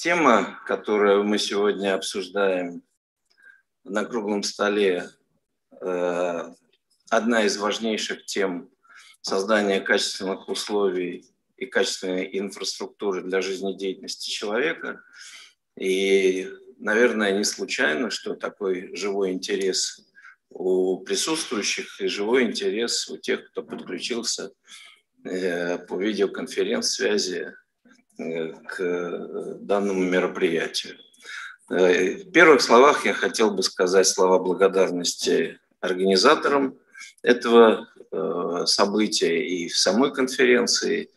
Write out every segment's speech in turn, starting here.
Тема, которую мы сегодня обсуждаем на круглом столе, э, одна из важнейших тем создания качественных условий и качественной инфраструктуры для жизнедеятельности человека. И, наверное, не случайно, что такой живой интерес у присутствующих и живой интерес у тех, кто подключился э, по видеоконференц-связи к данному мероприятию. Э, в первых словах я хотел бы сказать слова благодарности организаторам этого события и в самой конференции,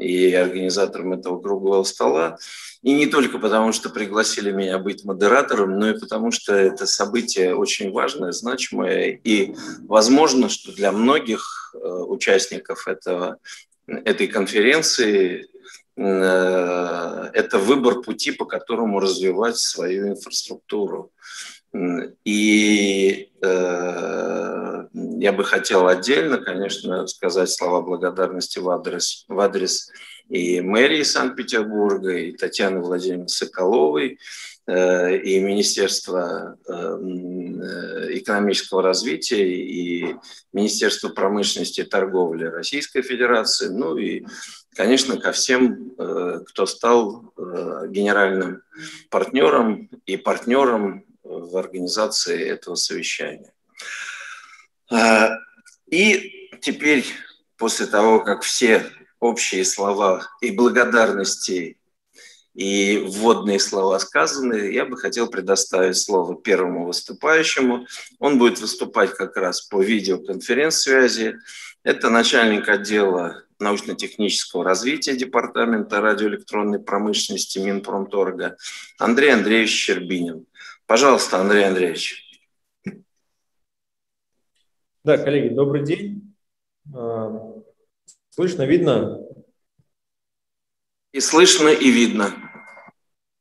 и организатором этого круглого стола. И не только потому, что пригласили меня быть модератором, но и потому, что это событие очень важное, значимое. И возможно, что для многих э, участников этого, этой конференции э, это выбор пути, по которому развивать свою инфраструктуру. И э, я бы хотел отдельно, конечно, сказать слова благодарности в адрес, в адрес и мэрии Санкт-Петербурга, и Татьяны Владимировны Соколовой, э, и Министерства э, экономического развития, и Министерства промышленности и торговли Российской Федерации, ну и, конечно, ко всем, э, кто стал э, генеральным партнером и партнером в организации этого совещания. А, и теперь, после того, как все общие слова и благодарности и вводные слова сказаны, я бы хотел предоставить слово первому выступающему. Он будет выступать как раз по видеоконференц-связи. Это начальник отдела научно-технического развития Департамента радиоэлектронной промышленности Минпромторга Андрей Андреевич Щербинин. Пожалуйста, Андрей Андреевич. Да, коллеги, добрый день. А, слышно, видно? И слышно, и видно.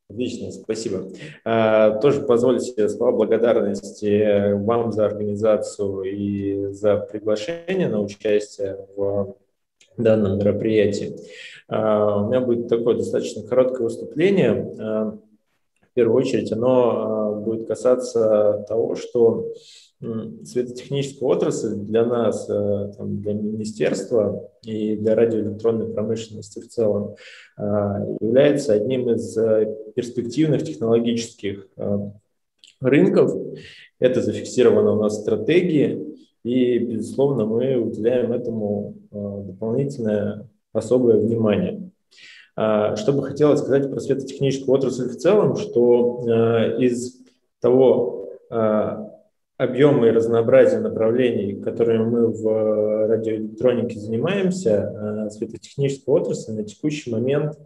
Отлично, спасибо. А, тоже позвольте слова благодарности вам за организацию и за приглашение на участие в данном мероприятии. А, у меня будет такое достаточно короткое выступление первую очередь оно а, будет касаться того, что светотехническая отрасль для нас, для министерства и для радиоэлектронной промышленности в целом а, является одним из перспективных технологических а, рынков. Это зафиксировано у нас в стратегии, и, безусловно, мы уделяем этому дополнительное особое внимание. А, что бы хотелось сказать про светотехническую отрасль в целом, что а, из того а, объема и разнообразия направлений, которыми мы в радиоэлектронике занимаемся, светотехническая отрасль на текущий момент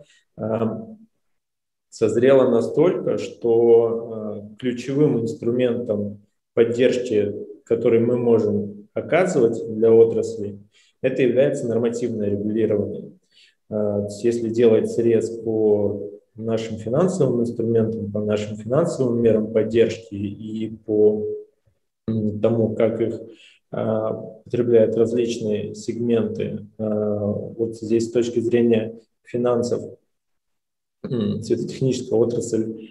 созрела настолько, что ключевым инструментом поддержки, который мы можем оказывать для отрасли, это является нормативное регулирование. А, если делать срез по нашим финансовым инструментам, по нашим финансовым мерам поддержки и по тому, как их а, потребляют различные сегменты. А, вот здесь с точки зрения финансов светотехническая отрасль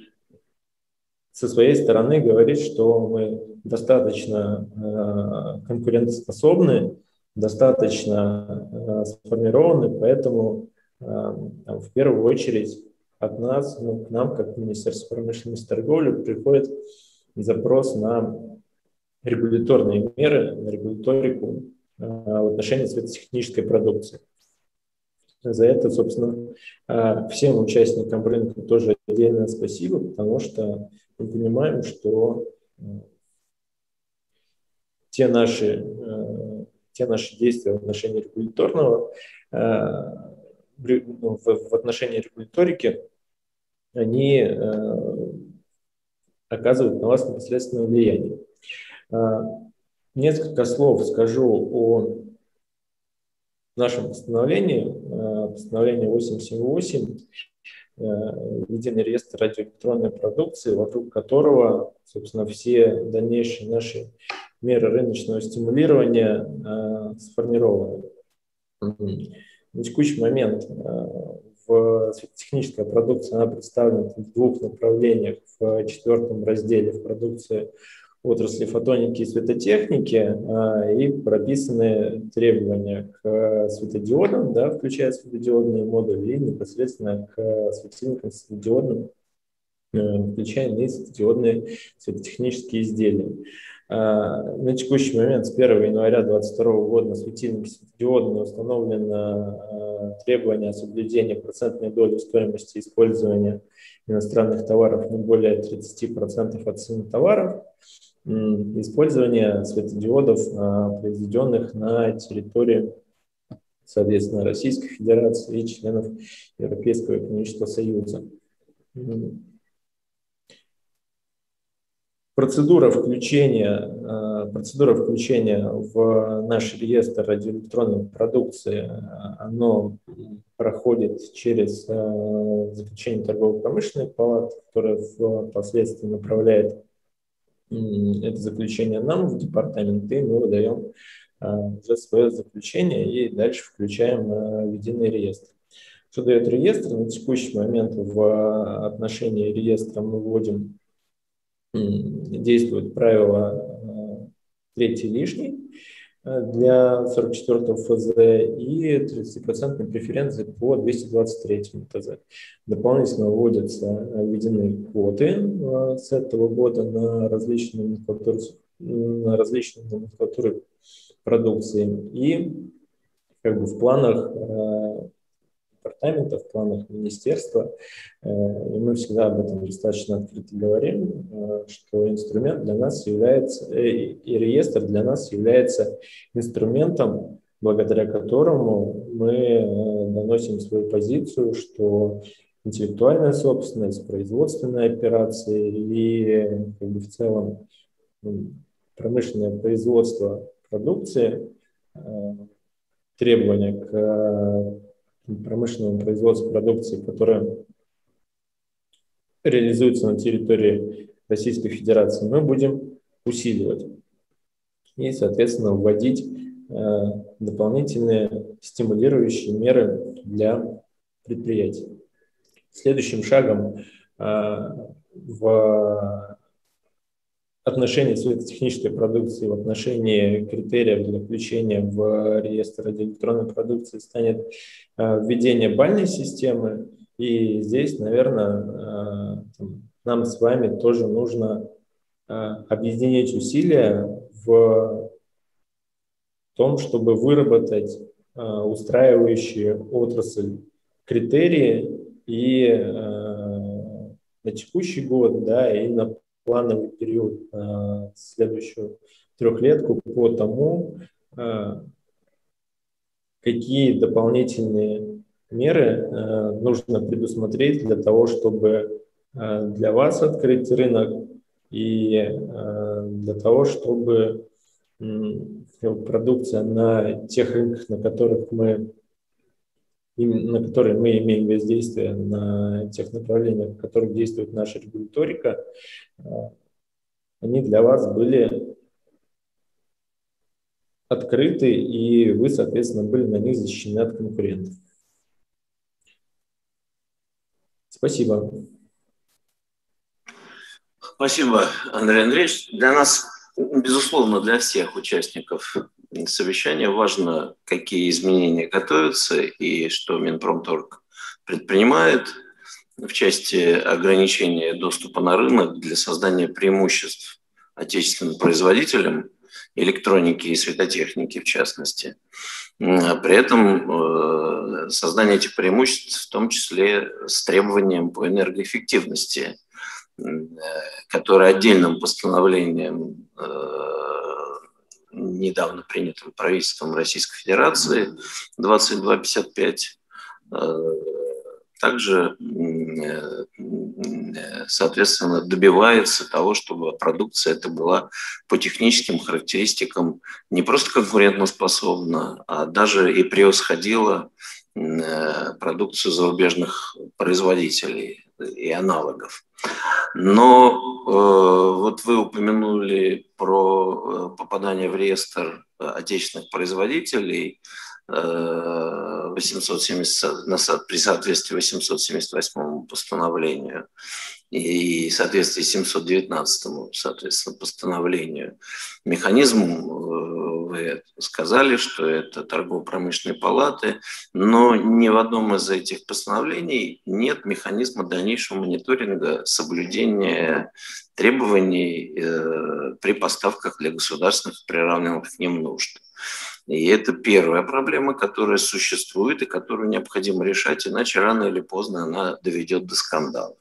со своей стороны говорит, что мы достаточно конкурентоспособны, достаточно э, сформированы, поэтому э, в первую очередь от нас, ну, к нам, как Министерство промышленности и торговли, приходит запрос на регуляторные меры, на регуляторику э, в отношении светотехнической продукции. За это, собственно, всем участникам рынка тоже отдельное спасибо, потому что мы понимаем, что те наши те наши действия в отношении регуляторного, э, ну, в отношении регуляторики, они э, оказывают на вас непосредственное влияние. Э, несколько слов скажу о нашем постановлении, постановление 878, единый реестр радиоэлектронной продукции, вокруг которого, собственно, все дальнейшие наши меры рыночного стимулирования э, сформированы. На текущий момент э, в техническая продукция, она представлена в двух направлениях. В четвертом разделе в продукции отрасли фотоники и светотехники а, и прописаны требования к светодиодам, да, включая светодиодные модули, и непосредственно к светильникам светодиодным, э, включая и светодиодные светотехнические изделия. А, на текущий момент с 1 января 2022 года на светильники светодиодные установлено а, требование о соблюдении процентной доли стоимости использования иностранных товаров не более 30% от цены товаров использование светодиодов, а, произведенных на территории, соответственно, Российской Федерации и членов Европейского экономического союза. Процедура включения, а, процедура включения в наш реестр радиоэлектронной продукции, а, оно проходит через заключение торгово-промышленной палаты, которая впоследствии направляет это заключение нам в департамент, и мы выдаем уже свое заключение и дальше включаем в единый реестр. Что дает реестр? На текущий момент в отношении реестра мы вводим, действует правило а, третий лишний, для 44 ФЗ и 30% преференции по 223 ТЗ. Дополнительно вводятся введены квоты э, с этого года на различные номенклатуры, на различные номенклатуры продукции. И как бы в планах э, департамента, в планах министерства, э, и мы всегда об этом достаточно открыто говорим, э, что инструмент для нас является, э, и реестр для нас является инструментом, благодаря которому мы доносим свою позицию, что интеллектуальная собственность, производственные операции и как бы, в целом промышленное производство продукции, требования к промышленного производства продукции, которая реализуется на территории Российской Федерации, мы будем усиливать и, соответственно, вводить э, дополнительные стимулирующие меры для предприятий. Следующим шагом э, в отношении светотехнической продукции, в отношении критериев для включения в реестр радиоэлектронной продукции станет э, введение бальной системы. И здесь, наверное, э, нам с вами тоже нужно э, объединить усилия в том, чтобы выработать устраивающие отрасль критерии и на текущий год, да, и на плановый период э, следующую трехлетку по тому, э, какие дополнительные меры э, нужно предусмотреть для того, чтобы для вас открыть рынок и для того, чтобы продукция на тех рынках, на которых мы на которые мы имеем воздействие на тех направлениях, в которых действует наша регуляторика, э, они для вас были открыты, и вы, соответственно, были на них защищены от конкурентов. Спасибо. Спасибо, Андрей Андреевич. Для нас, безусловно, для всех участников совещания важно, какие изменения готовятся и что Минпромторг предпринимает в части ограничения доступа на рынок для создания преимуществ отечественным производителям электроники и светотехники в частности. При этом э, создание этих преимуществ в том числе с требованием по энергоэффективности, э, которое отдельным постановлением э, недавно принятым правительством Российской Федерации 2255, э, также, э, соответственно, добивается того, чтобы продукция это была по техническим характеристикам не просто конкурентоспособна, а даже и превосходила э, продукцию зарубежных производителей и аналогов. Но э, вот вы упомянули про э, попадание в реестр отечественных производителей. 870, при соответствии 878 постановлению и соответствии с 719 соответственно, постановлению. Механизм, э, вы сказали, что это торгово-промышленные палаты, но ни в одном из этих постановлений нет механизма дальнейшего мониторинга соблюдения требований э, при поставках для государственных приравненных к ним нужд. И это первая проблема, которая существует и которую необходимо решать, иначе рано или поздно она доведет до скандала.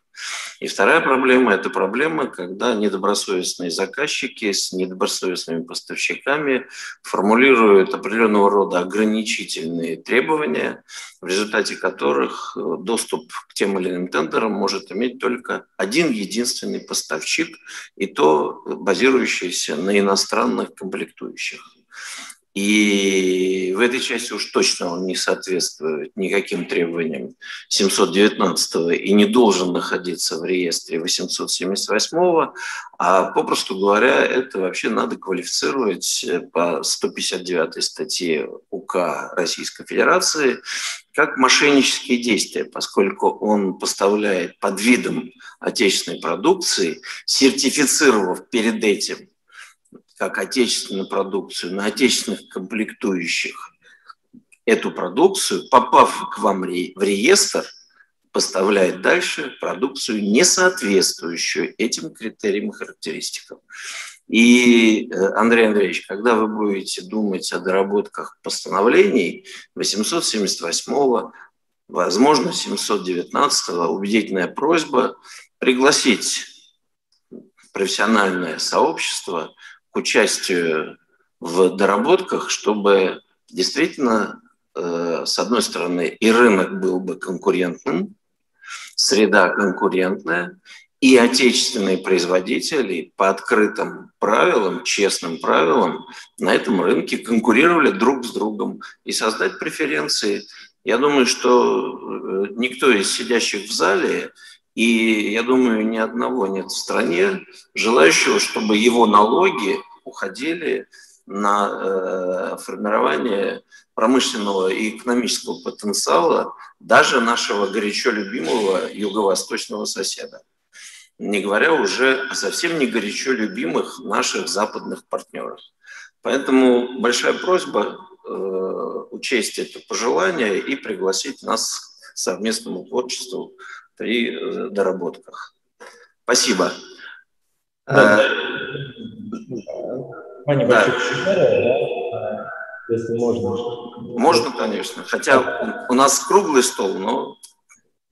И вторая проблема – это проблема, когда недобросовестные заказчики с недобросовестными поставщиками формулируют определенного рода ограничительные требования, в результате которых э, доступ к тем или иным тендерам может иметь только один единственный поставщик, и то базирующийся на иностранных комплектующих. И в этой части уж точно он не соответствует никаким требованиям 719 и не должен находиться в реестре 878, а попросту говоря, это вообще надо квалифицировать по 159 статье УК Российской Федерации как мошеннические действия, поскольку он поставляет под видом отечественной продукции, сертифицировав перед этим как отечественную продукцию на отечественных комплектующих эту продукцию, попав к вам в реестр, поставляет дальше продукцию, не соответствующую этим критериям и характеристикам. И, э, Андрей Андреевич, когда вы будете думать о доработках постановлений 878 возможно, 719 убедительная просьба пригласить профессиональное сообщество участию в доработках, чтобы действительно, э, с одной стороны, и рынок был бы конкурентным, среда конкурентная, и отечественные производители по открытым правилам, честным правилам на этом рынке конкурировали друг с другом и создать преференции. Я думаю, что э, никто из сидящих в зале и я думаю, ни одного нет в стране, желающего, чтобы его налоги уходили на э, формирование промышленного и экономического потенциала даже нашего горячо любимого юго-восточного соседа. Не говоря уже о совсем не горячо любимых наших западных партнерах. Поэтому большая просьба э, учесть это пожелание и пригласить нас к совместному творчеству при э, доработках. Спасибо. Да. Ваня, да. да? если можно. Можно, конечно. Хотя у нас круглый стол, но...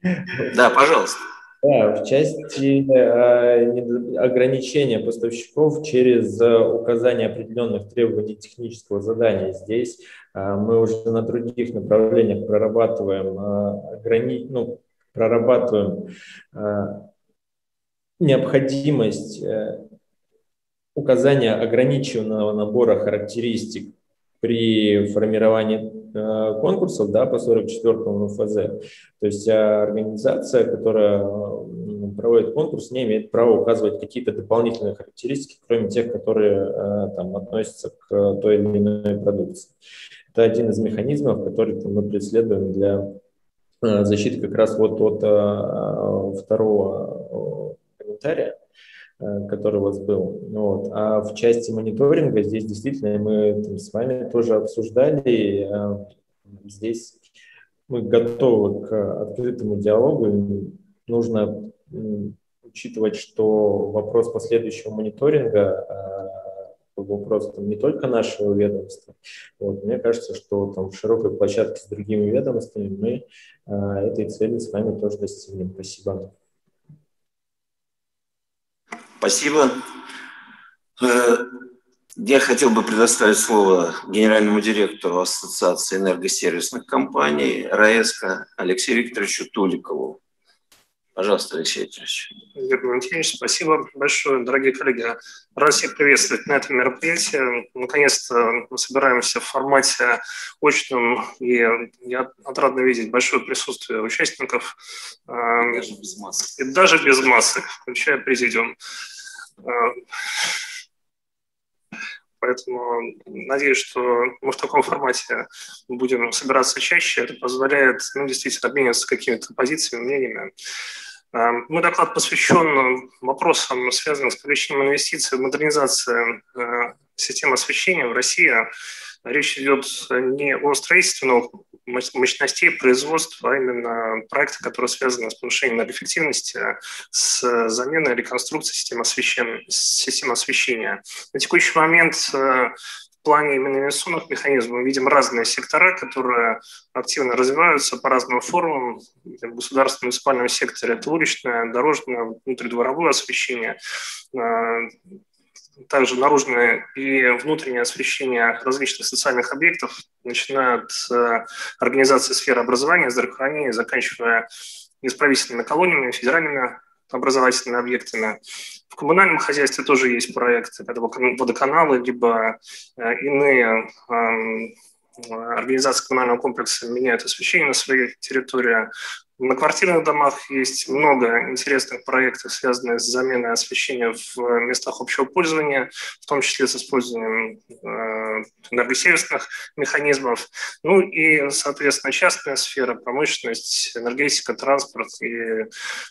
Да, пожалуйста. Да, в части э, ограничения поставщиков через э, указание определенных требований технического задания. Здесь э, мы уже на других направлениях прорабатываем, э, ограни... ну, прорабатываем э, необходимость э, указания ограниченного набора характеристик при формировании э, конкурсов да, по 44-му ФЗ. То есть организация, которая проводит конкурс, не имеет права указывать какие-то дополнительные характеристики, кроме тех, которые там, относятся к той или иной продукции. Это один из механизмов, который мы преследуем для Э, защиты как раз вот от э, второго э, комментария, который у вас был. Вот. А в части мониторинга здесь действительно мы там, с вами тоже обсуждали. Здесь мы готовы к открытому диалогу. Нужно учитывать, что вопрос последующего мониторинга вопрос там, не только нашего ведомства. Вот, мне кажется, что там в широкой площадке с другими ведомствами мы а, этой цели с вами тоже достигнем. Спасибо. Спасибо. Э, я хотел бы предоставить слово генеральному директору Ассоциации энергосервисных компаний РАЭСКО Алексею Викторовичу Туликову. Пожалуйста, Алексей Викторович. Валентинович, спасибо большое. Дорогие коллеги, рад всех приветствовать на этом мероприятии. Наконец-то мы собираемся в формате очном, и я отрадно видеть большое присутствие участников. Даже без масок. И даже без масок, включая президиум. Поэтому надеюсь, что мы в таком формате будем собираться чаще. Это позволяет ну, действительно обмениваться какими-то позициями, мнениями. Эм, мой доклад посвящен вопросам, связанным с привлечением инвестиций в модернизацию э, системы освещения в России. Речь идет не о строительстве новых мощностей производства, а именно проекты, которые связаны с повышением энергоэффективности, с заменой реконструкцией системы освещения. Системы освещения. На текущий момент э, плане именно инвестиционных механизмов мы видим разные сектора, которые активно развиваются по разным формам. В государственном муниципальном секторе это уличное, дорожное, внутридворовое освещение, а, также наружное и внутреннее освещение различных социальных объектов, начиная от э, организации сферы образования, здравоохранения, заканчивая исправительными колониями, федеральными образовательными объектами. В коммунальном хозяйстве тоже есть проекты, это водоканалы, либо э, иные организации коммунального комплекса меняют освещение на своей территории. На квартирных домах есть много интересных проектов, связанных с заменой освещения в местах общего пользования, в том числе с использованием э, энергосервисных механизмов. Ну и, соответственно, частная сфера, промышленность, энергетика, транспорт и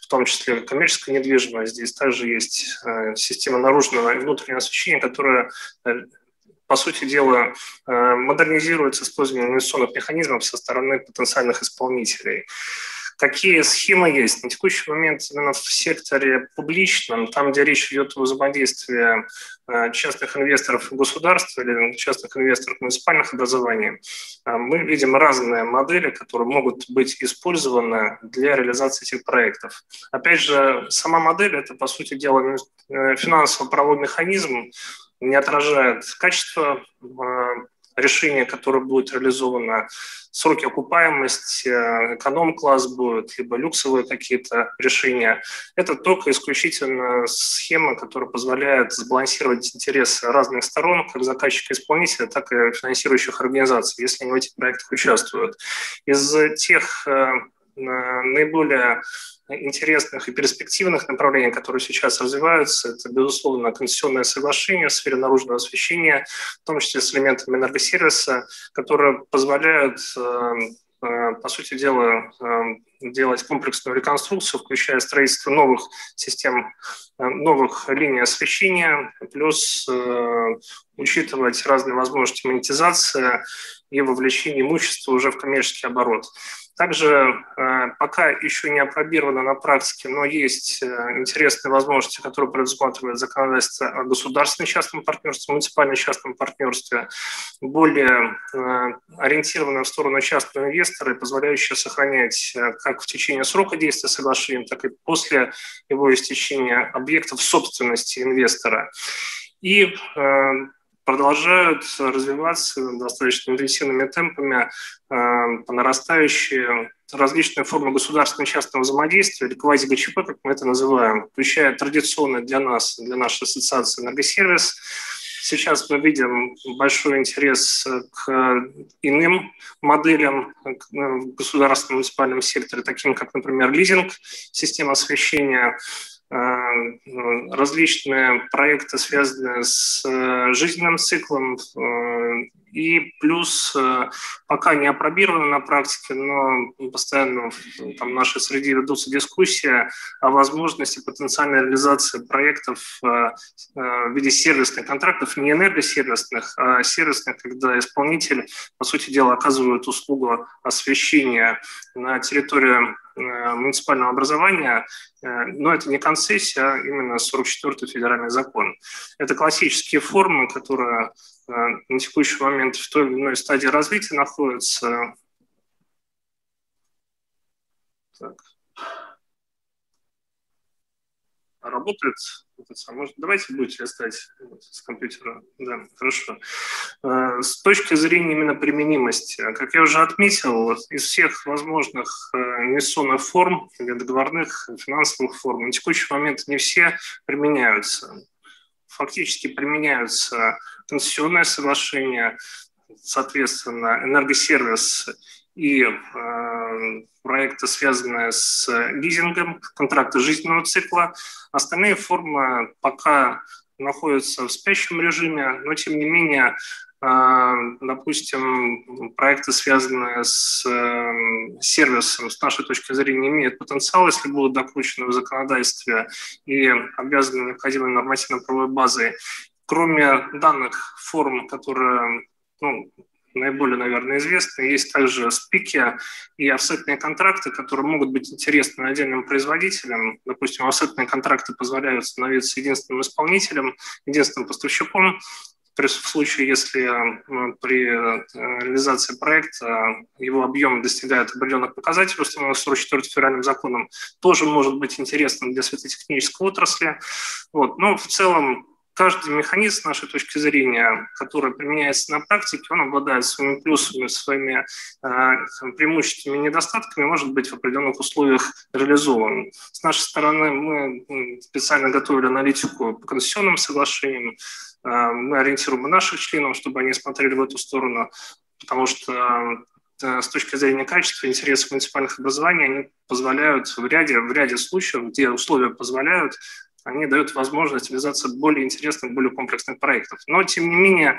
в том числе коммерческая недвижимость. Здесь также есть э, система наружного и внутреннего освещения, которая э, по сути дела, модернизируется использование инвестиционных механизмов со стороны потенциальных исполнителей. Какие схемы есть? На текущий момент именно в секторе публичном, там, где речь идет о взаимодействии э, частных инвесторов и государства или частных инвесторов муниципальных образований, э, мы видим разные модели, которые могут быть использованы для реализации этих проектов. Опять же, сама модель – это, по сути дела, э, финансово-правовой механизм, не отражает качество решение, которое будет реализовано, сроки окупаемости, эконом-класс будет, либо люксовые какие-то решения. Это только исключительно схема, которая позволяет сбалансировать интересы разных сторон, как заказчика-исполнителя, так и финансирующих организаций, если они в этих проектах участвуют. Из тех э, наиболее интересных и перспективных направлений, которые сейчас развиваются, это, безусловно, конституционное соглашение в сфере наружного освещения, в том числе с элементами энергосервиса, которые позволяют э, э, по сути дела, э, делать комплексную реконструкцию, включая строительство новых систем, новых линий освещения, плюс учитывать разные возможности монетизации и вовлечения имущества уже в коммерческий оборот. Также э, пока еще не опробировано на практике, но есть э, интересные возможности, которые предусматривает законодательство о государственном частном партнерстве, муниципальном частном партнерстве, более э, ориентированное в сторону частного инвестора и позволяющее сохранять как в течение срока действия соглашения, так и после его истечения объектов собственности инвестора. И продолжают развиваться достаточно интенсивными темпами э, по нарастающей различные формы государственного частного взаимодействия, или квази-ГЧП, как мы это называем, включая традиционно для нас, для нашей ассоциации энергосервис. Сейчас мы видим большой интерес к иным моделям в государственном муниципальном секторе, таким как, например, лизинг, система освещения, Э, различные проекты, связанные с э, жизненным циклом, э, и плюс пока не опробировано на практике, но постоянно там, в нашей среде ведутся дискуссии о возможности потенциальной реализации проектов в виде сервисных контрактов, не энергосервисных, а сервисных, когда исполнитель, по сути дела, оказывает услугу освещения на территории Э, муниципального образования, э, но это не концессия, а именно 44-й федеральный закон. Это классические формы, которые э, на текущий момент в той или иной стадии развития находятся. Так. Работает может, давайте будете листать с компьютера. Да, хорошо. Э, с точки зрения именно применимости, как я уже отметил, из всех возможных э, инвестиционных форм, или договорных, финансовых форм, на текущий момент не все применяются. Фактически применяются концессионное соглашение, соответственно, энергосервис и э, проекты, связанные с лизингом, контракты жизненного цикла. Остальные формы пока находятся в спящем режиме, но тем не менее допустим, проекты, связанные с эм, сервисом, с нашей точки зрения, имеют потенциал, если будут докручены в законодательстве и обязаны необходимой нормативно-правовой базой. Кроме данных форм, которые ну, наиболее, наверное, известны. Есть также спики и офсетные контракты, которые могут быть интересны отдельным производителям. Допустим, офсетные контракты позволяют становиться единственным исполнителем, единственным поставщиком в случае, если ну, при э, реализации проекта его объем достигает определенных показателей, установленных 44 федеральным законом, тоже может быть интересным для светотехнической отрасли. Вот. Но в целом каждый механизм с нашей точки зрения, который применяется на практике, он обладает своими плюсами, своими э, преимуществами и недостатками, может быть в определенных условиях реализован. С нашей стороны мы специально готовили аналитику по конституционным соглашениям, э, мы ориентируем наших членов, чтобы они смотрели в эту сторону, потому что э, с точки зрения качества интересов муниципальных образований они позволяют в ряде, в ряде случаев, где условия позволяют, они дают возможность реализации более интересных, более комплексных проектов. Но, тем не менее,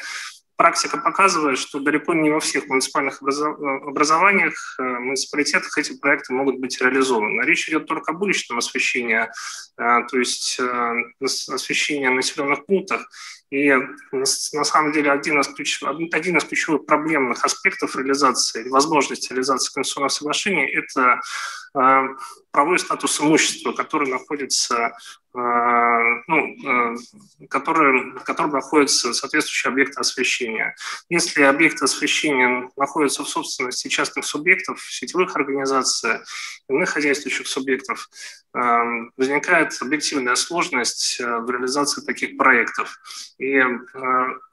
практика показывает, что далеко не во всех муниципальных образованиях, э, муниципалитетах эти проекты могут быть реализованы. Речь идет только об уличном освещении, э, то есть э, освещении населенных пунктах. И на самом деле один из, ключевых, один из ключевых проблемных аспектов реализации, возможности реализации конституционного соглашения – это правовой статус имущества, который находится Э, ну, э, который, в котором находятся соответствующие объекты освещения. Если объекты освещения находятся в собственности частных субъектов, сетевых организаций, иных хозяйствующих субъектов, э, возникает объективная сложность в реализации таких проектов. И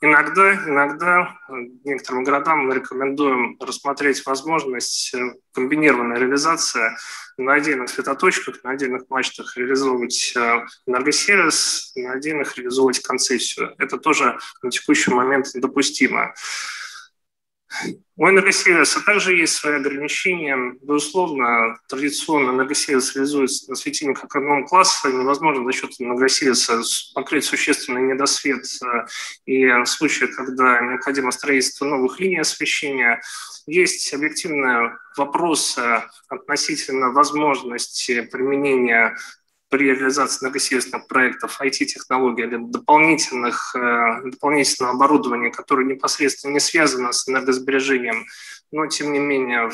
иногда, иногда некоторым городам мы рекомендуем рассмотреть возможность комбинированной реализации на отдельных светоточках, на отдельных мачтах реализовывать э, энергосервис, на отдельных реализовывать концессию. Это тоже на текущий момент допустимо. У энергосервиса также есть свои ограничения. Безусловно, традиционно энергосервис реализуется на светильниках эконом-класса. Невозможно за счет энергосервиса покрыть существенный недосвет э, и в случае, когда необходимо строительство новых линий освещения. Есть объективные вопросы относительно возможности применения при реализации многосервисных проектов IT-технологий или дополнительных, э, дополнительного оборудования, которое непосредственно не связано с энергосбережением, но тем не менее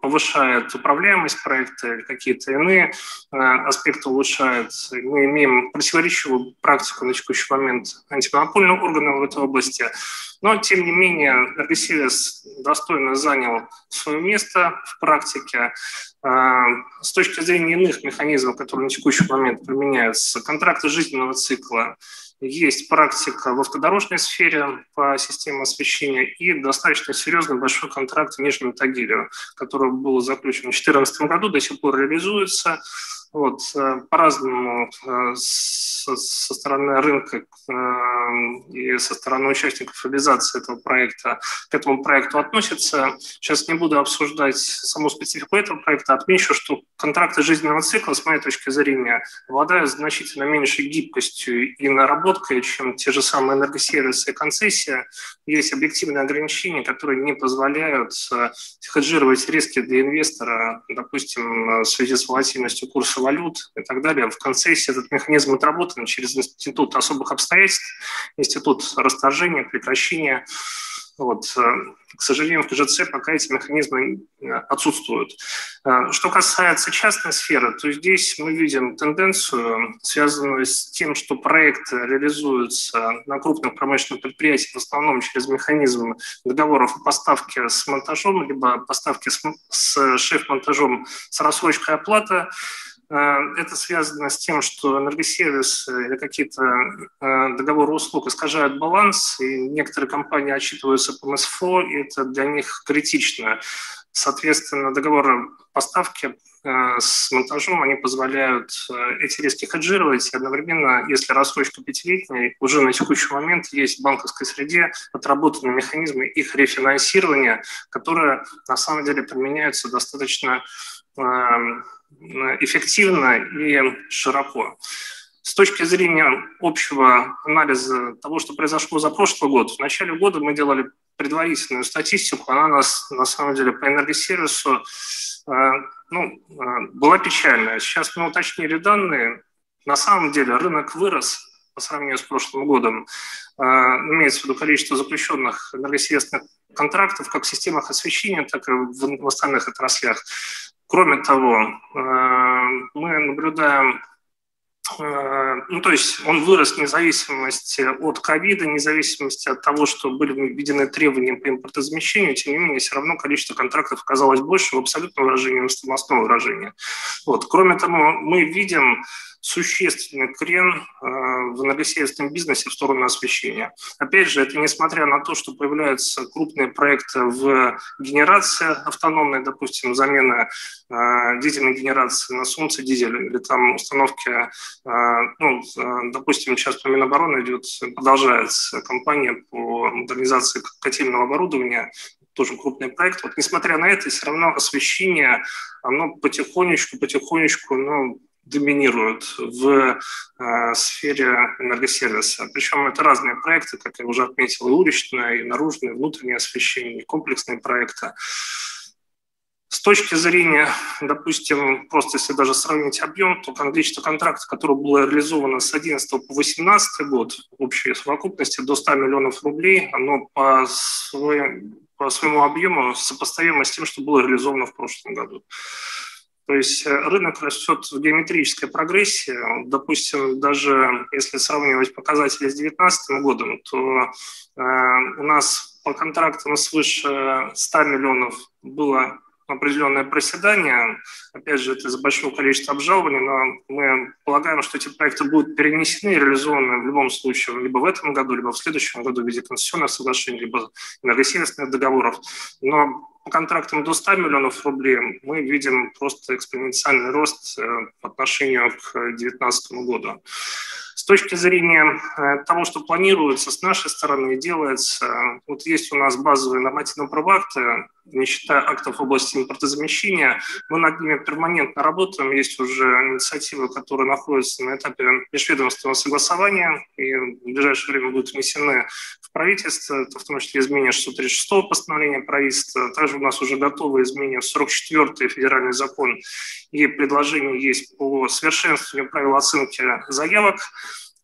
повышает управляемость проекта или какие-то иные э, аспекты улучшают. Мы имеем противоречивую практику на текущий момент антимонопольного органа в этой области. Но, тем не менее, Эргосервис достойно занял свое место в практике. Э, с точки зрения иных механизмов, которые на текущий момент применяются, контракты жизненного цикла, есть практика в автодорожной сфере по системе освещения и достаточно серьезный большой контракт в Нижнем Тагиле, который был заключен в 2014 году, до сих пор реализуется. Вот, э, по-разному э, со, стороны рынка э, и со стороны участников реализации этого проекта к этому проекту относятся. Сейчас не буду обсуждать саму специфику этого проекта, отмечу, что контракты жизненного цикла, с моей точки зрения, обладают значительно меньшей гибкостью и наработкой, чем те же самые энергосервисы и концессия. Есть объективные ограничения, которые не позволяют хеджировать риски для инвестора, допустим, в связи с волатильностью курса валют и так далее. В концессии этот механизм отработан через институт особых обстоятельств, институт расторжения, прекращения. Вот. Э, к сожалению, в КЖЦ пока эти механизмы э, отсутствуют. Э, что касается частной сферы, то здесь мы видим тенденцию, связанную с тем, что проекты реализуются на крупных промышленных предприятиях в основном через механизм договоров о поставке с монтажом, либо поставки с шеф-монтажом с рассрочкой оплаты. Э, это связано с тем, что энергосервисы или какие-то э, договоры услуг искажают баланс, и некоторые компании отчитываются по МСФО, и это для них критично. Соответственно, договоры поставки э, с монтажом, они позволяют эти риски хеджировать. И одновременно, если рассрочка пятилетняя, уже на текущий момент есть в банковской среде отработанные механизмы их рефинансирования, которые на самом деле применяются достаточно эффективно и широко. С точки зрения общего анализа того, что произошло за прошлый год, в начале года мы делали предварительную статистику, она нас на самом деле по энергосервису ну, э, была печальная. Сейчас мы уточнили данные. На самом деле рынок вырос по сравнению с прошлым годом. Э, имеется в виду количество заключенных энергосервисных контрактов как в системах освещения, так и в остальных отраслях. Кроме того, мы наблюдаем Э, ну, то есть он вырос вне зависимости от ковида, вне зависимости от того, что были введены требования по импортозамещению, тем не менее, все равно количество контрактов оказалось больше в абсолютном выражении, в стоимостном выражении. Вот. Кроме того, мы видим существенный крен э, в энергосервисном бизнесе в сторону освещения. Опять же, это несмотря на то, что появляются крупные проекты в генерации автономной, допустим, замена э, дизельной генерации на солнце дизель или там установки, э, ну, допустим, сейчас по Минобороны идет, продолжается кампания по модернизации котельного оборудования, тоже крупный проект. Вот несмотря на это, все равно освещение, оно потихонечку, потихонечку, ну, доминируют в э, сфере энергосервиса. Причем это разные проекты, как я уже отметил, и уличное, и наружное, и внутреннее освещение, и комплексные проекты. С точки зрения, допустим, просто если даже сравнить объем, то количество контрактов, которое было реализовано с 11 по 18 год, общей совокупности до 100 миллионов рублей, оно по, своим, по своему объему сопоставимо с тем, что было реализовано в прошлом году. То есть э, рынок растет в геометрической прогрессии. Допустим, даже если сравнивать показатели с 2019 годом, то э, у нас по контрактам свыше 100 миллионов было определенное проседание. Опять же, это из-за большого количества обжалований, но мы полагаем, что эти проекты будут перенесены и реализованы в любом случае либо в этом году, либо в следующем году в виде концессионных соглашений, либо энергосервисных договоров. Но по контрактам до 100 миллионов рублей мы видим просто экспоненциальный рост э, по отношению к 2019 году. С точки зрения э, того, что планируется с нашей стороны и делается, вот есть у нас базовые нормативно-правовые акты, не считая актов в области импортозамещения, мы над ними перманентно работаем. Есть уже инициативы, которые находятся на этапе межведомственного согласования и в ближайшее время будут внесены в правительство, это в том числе изменение 636 постановления правительства. Также у нас уже готовы изменения в 44-й федеральный закон и предложения есть по совершенствованию правил оценки заявок.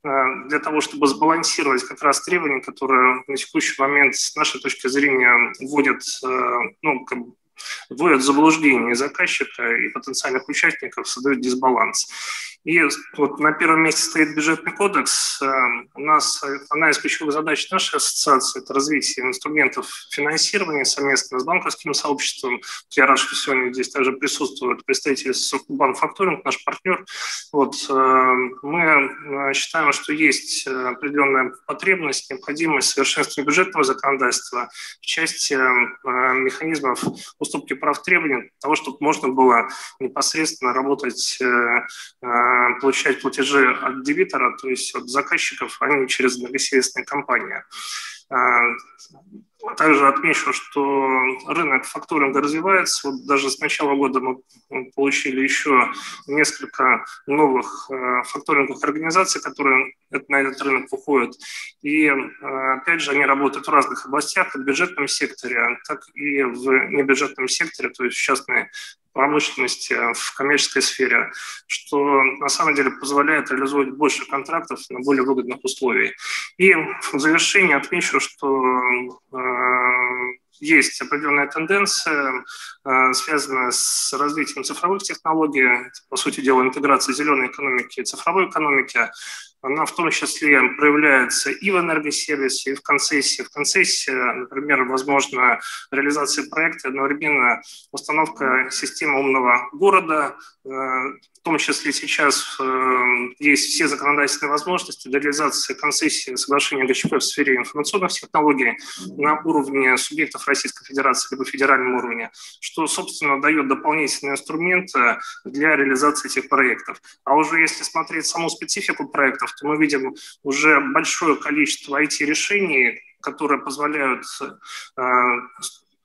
Э, для того, чтобы сбалансировать как раз требования, которые на текущий момент с нашей точки зрения вводят, э, ну, как бы, вводят в заблуждение заказчика и потенциальных участников, создают дисбаланс. И вот на первом месте стоит бюджетный кодекс. Эм, у нас одна из ключевых задач нашей ассоциации – это развитие инструментов финансирования совместно с банковским сообществом. Я рад, что сегодня здесь также присутствуют представители Совкомбанк Факторинг, наш партнер. Вот, эм, мы э, считаем, что есть определенная потребность, необходимость совершенствования бюджетного законодательства в части э, механизмов уступки прав требований, того, чтобы можно было непосредственно работать э, получать платежи от дебитора, то есть от заказчиков, а не через многосервисные компании. А, также отмечу, что рынок факторинга развивается. Вот даже с начала года мы получили еще несколько новых э, факторинговых организаций, которые на этот рынок выходят. И, э, опять же, они работают в разных областях, как в бюджетном секторе, так и в небюджетном секторе, то есть в частной промышленности, в коммерческой сфере, что на самом деле позволяет реализовать больше контрактов на более выгодных условиях. И в завершение отмечу, что э, есть определенная тенденция, э, связанная с развитием цифровых технологий, по сути дела, интеграция зеленой экономики и цифровой экономики, она в том числе проявляется и в энергосервисе, и в концессии. В концессии, например, возможно реализация проекта одновременно установка системы умного города, э, в том числе сейчас э, есть все законодательные возможности для реализации концессии соглашения ГЧП в сфере информационных технологий на уровне субъектов Российской Федерации либо федеральном уровне, что, собственно, дает дополнительные инструменты для реализации этих проектов. А уже если смотреть саму специфику проектов, то мы видим уже большое количество IT-решений, которые позволяют э,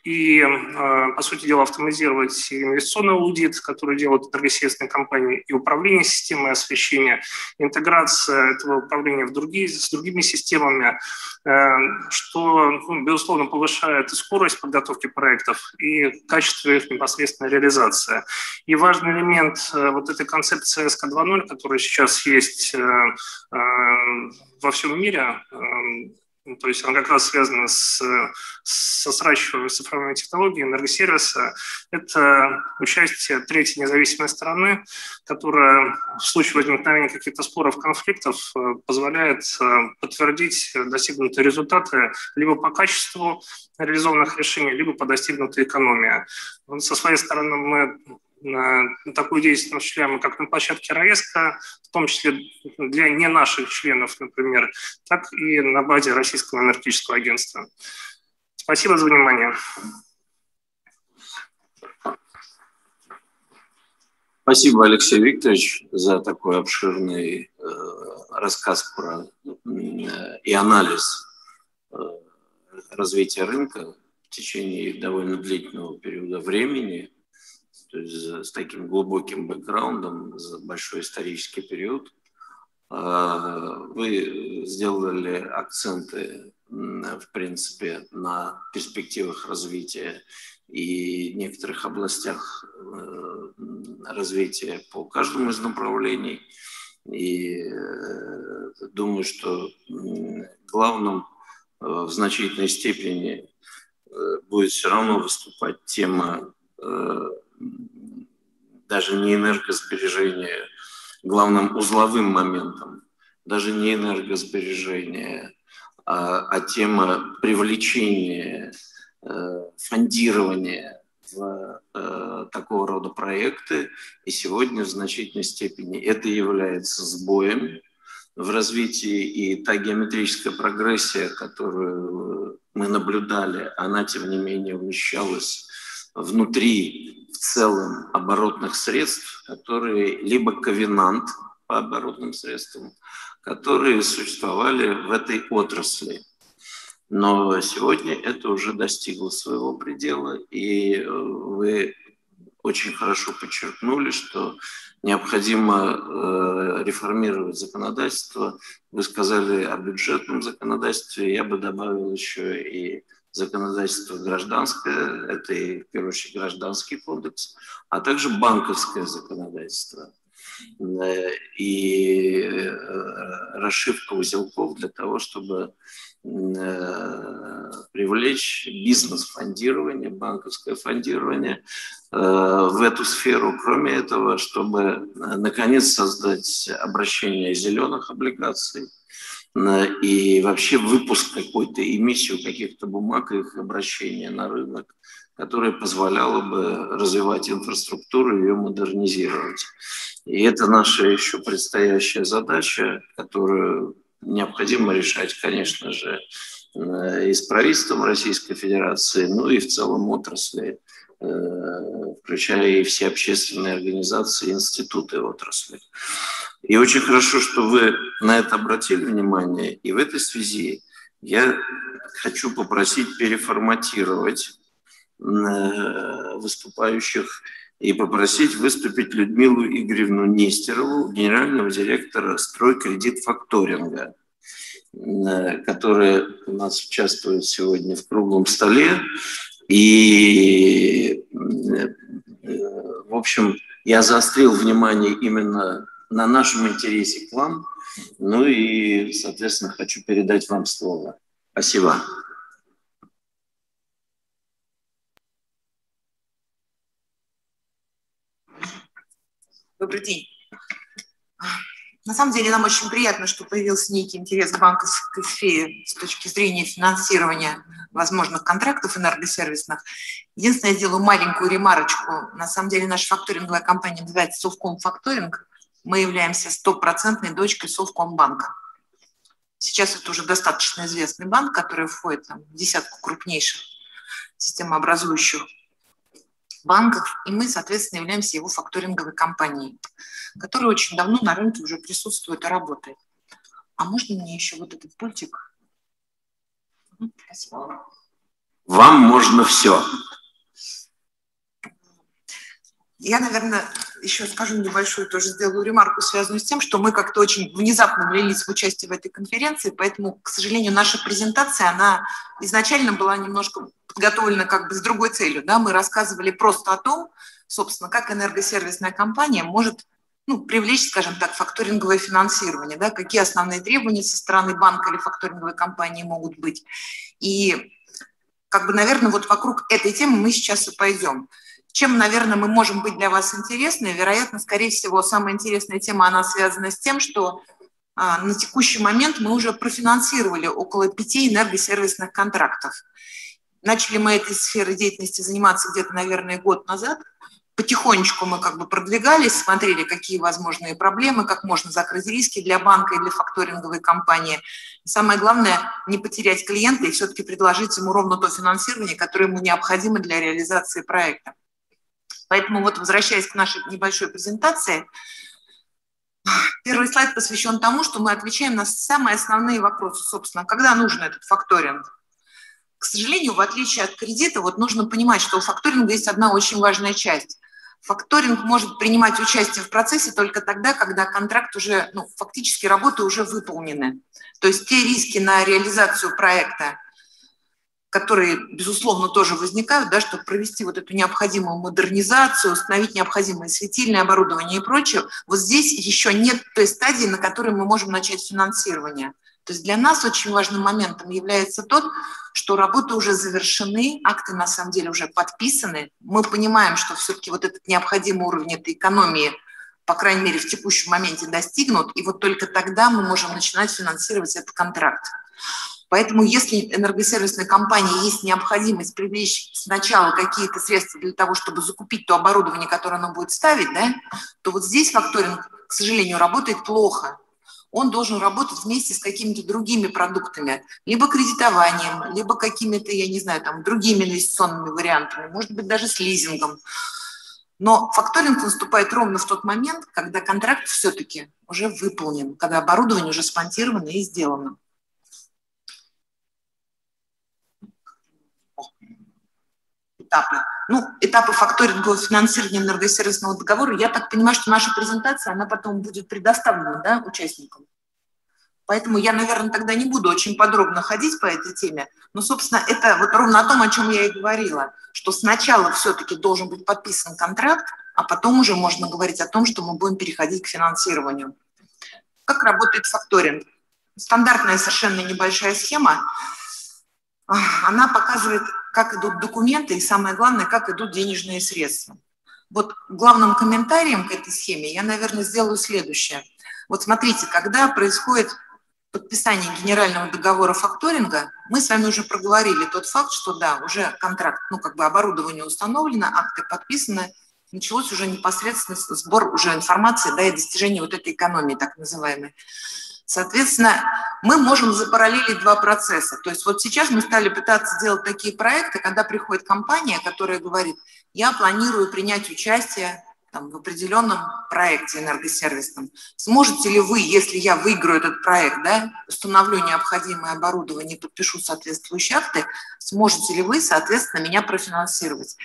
и, э, по сути дела, автоматизировать инвестиционный аудит, который делают энергосервисные компании, и управление системой освещения, интеграция этого управления в другие, с другими системами, э, что, ну, безусловно, повышает и скорость подготовки проектов, и качество их непосредственной реализации. И важный элемент э, вот этой концепции СК 2.0, которая сейчас есть во всем мире, то есть она как раз связана с, со сращиванием цифровыми технологиями энергосервиса. Это участие третьей независимой стороны, которая в случае возникновения каких-то споров, конфликтов э, позволяет э, подтвердить достигнутые результаты либо по качеству реализованных решений, либо по достигнутой экономии. Со своей стороны мы такую деятельность осуществляем как на площадке РАЭСКО, в том числе для не наших членов, например, так и на базе Российского энергетического агентства. Спасибо за внимание. Спасибо, Алексей Викторович, за такой обширный э, рассказ про э, и анализ э, развития рынка в течение довольно длительного периода времени то есть с таким глубоким бэкграундом, за большой исторический период. А, вы сделали акценты, в принципе, на перспективах развития и некоторых областях э, развития по каждому из направлений. И э, думаю, что главным э, в значительной степени будет все равно выступать тема даже не энергосбережение главным узловым моментом, даже не энергосбережение, а, а тема привлечения, э, фондирования в э, такого рода проекты. И сегодня в значительной степени это является сбоем в развитии и та геометрическая прогрессия, которую мы наблюдали, она, тем не менее, умещалась внутри в целом оборотных средств, которые либо ковенант по оборотным средствам, которые существовали в этой отрасли. Но сегодня это уже достигло своего предела, и э, вы очень хорошо подчеркнули, что необходимо э, реформировать законодательство. Вы сказали о бюджетном законодательстве, я бы добавил еще и законодательство гражданское, это и, в первую очередь, гражданский кодекс, а также банковское законодательство э, и э, расшивка узелков для того, чтобы э, привлечь бизнес-фондирование, банковское фондирование в эту сферу. Кроме этого, чтобы наконец создать обращение зеленых облигаций – и вообще выпуск какой-то, эмиссию каких-то бумаг и их обращение на рынок, которое позволяло бы развивать инфраструктуру и ее модернизировать. И это наша еще предстоящая задача, которую необходимо решать, конечно же, и с правительством Российской Федерации, ну и в целом отрасли, э, включая и все общественные организации, институты отрасли. И очень хорошо, что вы на это обратили внимание. И в этой связи я хочу попросить переформатировать э, выступающих и попросить выступить Людмилу Игоревну Нестерову, генерального директора «Стройкредит факторинга», э, которая у нас участвует сегодня в круглом столе. И, э, в общем, я заострил внимание именно на нашем интересе к вам. Ну и, соответственно, хочу передать вам слово. Спасибо. Добрый день. На самом деле нам очень приятно, что появился некий интерес к банковской сфере с точки зрения финансирования возможных контрактов энергосервисных. Единственное, я сделаю маленькую ремарочку. На самом деле наша факторинговая компания называется Совком Факторинг мы являемся стопроцентной дочкой Совкомбанка. Сейчас это уже достаточно известный банк, который входит там, в десятку крупнейших системообразующих банков, и мы, соответственно, являемся его факторинговой компанией, которая очень давно на рынке уже присутствует и работает. А можно мне еще вот этот пультик? Спасибо. Вам можно все. Я, наверное, еще скажу небольшую, тоже сделаю ремарку, связанную с тем, что мы как-то очень внезапно влились в участие в этой конференции, поэтому, к сожалению, наша презентация, она изначально была немножко подготовлена как бы с другой целью. Да? Мы рассказывали просто о том, собственно, как энергосервисная компания может ну, привлечь, скажем так, факторинговое финансирование, да, какие основные требования со стороны банка или факторинговой компании могут быть. И как бы, наверное, вот вокруг этой темы мы сейчас и пойдем. Чем, наверное, мы можем быть для вас интересны? Вероятно, скорее всего, самая интересная тема, она связана с тем, что а, на текущий момент мы уже профинансировали около пяти энергосервисных контрактов. Начали мы этой сферой деятельности заниматься где-то, наверное, год назад. Потихонечку мы как бы продвигались, смотрели, какие возможные проблемы, как можно закрыть риски для банка и для факторинговой компании. Самое главное, не потерять клиента и все-таки предложить ему ровно то финансирование, которое ему необходимо для реализации проекта. Поэтому вот возвращаясь к нашей небольшой презентации, первый слайд посвящен тому, что мы отвечаем на самые основные вопросы, собственно, когда нужен этот факторинг. К сожалению, в отличие от кредита, вот нужно понимать, что у факторинга есть одна очень важная часть. Факторинг может принимать участие в процессе только тогда, когда контракт уже, ну, фактически работы уже выполнены. То есть те риски на реализацию проекта, которые, безусловно, тоже возникают, да, чтобы провести вот эту необходимую модернизацию, установить необходимое светильное оборудование и прочее, вот здесь еще нет той стадии, на которой мы можем начать финансирование. То есть для нас очень важным моментом является тот, что работы уже завершены, акты на самом деле уже подписаны. Мы понимаем, что все-таки вот этот необходимый уровень этой экономии, по крайней мере, в текущем моменте достигнут, и вот только тогда мы можем начинать финансировать этот контракт. Поэтому если энергосервисной компании есть необходимость привлечь сначала какие-то средства для того, чтобы закупить то оборудование, которое она будет ставить, да, то вот здесь факторинг, к сожалению, работает плохо. Он должен работать вместе с какими-то другими продуктами, либо кредитованием, либо какими-то, я не знаю, там, другими инвестиционными вариантами, может быть, даже с лизингом. Но факторинг наступает ровно в тот момент, когда контракт все-таки уже выполнен, когда оборудование уже спонтировано и сделано. Этапы. Ну, этапы факторингового финансирования энергосервисного договора, я так понимаю, что наша презентация, она потом будет предоставлена да, участникам. Поэтому я, наверное, тогда не буду очень подробно ходить по этой теме. Но, собственно, это вот ровно о том, о чем я и говорила, что сначала все-таки должен быть подписан контракт, а потом уже можно говорить о том, что мы будем переходить к финансированию. Как работает факторинг? Стандартная совершенно небольшая схема. Она показывает как идут документы и, самое главное, как идут денежные средства. Вот главным комментарием к этой схеме я, наверное, сделаю следующее. Вот смотрите, когда происходит подписание генерального договора факторинга, мы с вами уже проговорили тот факт, что да, уже контракт, ну как бы оборудование установлено, акты подписаны, началось уже непосредственно сбор уже информации, да, и достижение вот этой экономии так называемой. Соответственно, мы можем запараллелить два процесса. То есть вот сейчас мы стали пытаться делать такие проекты, когда приходит компания, которая говорит, я планирую принять участие там, в определенном проекте энергосервисном. Сможете ли вы, если я выиграю этот проект, да, установлю необходимое оборудование, подпишу соответствующие акты, сможете ли вы, соответственно, меня профинансировать?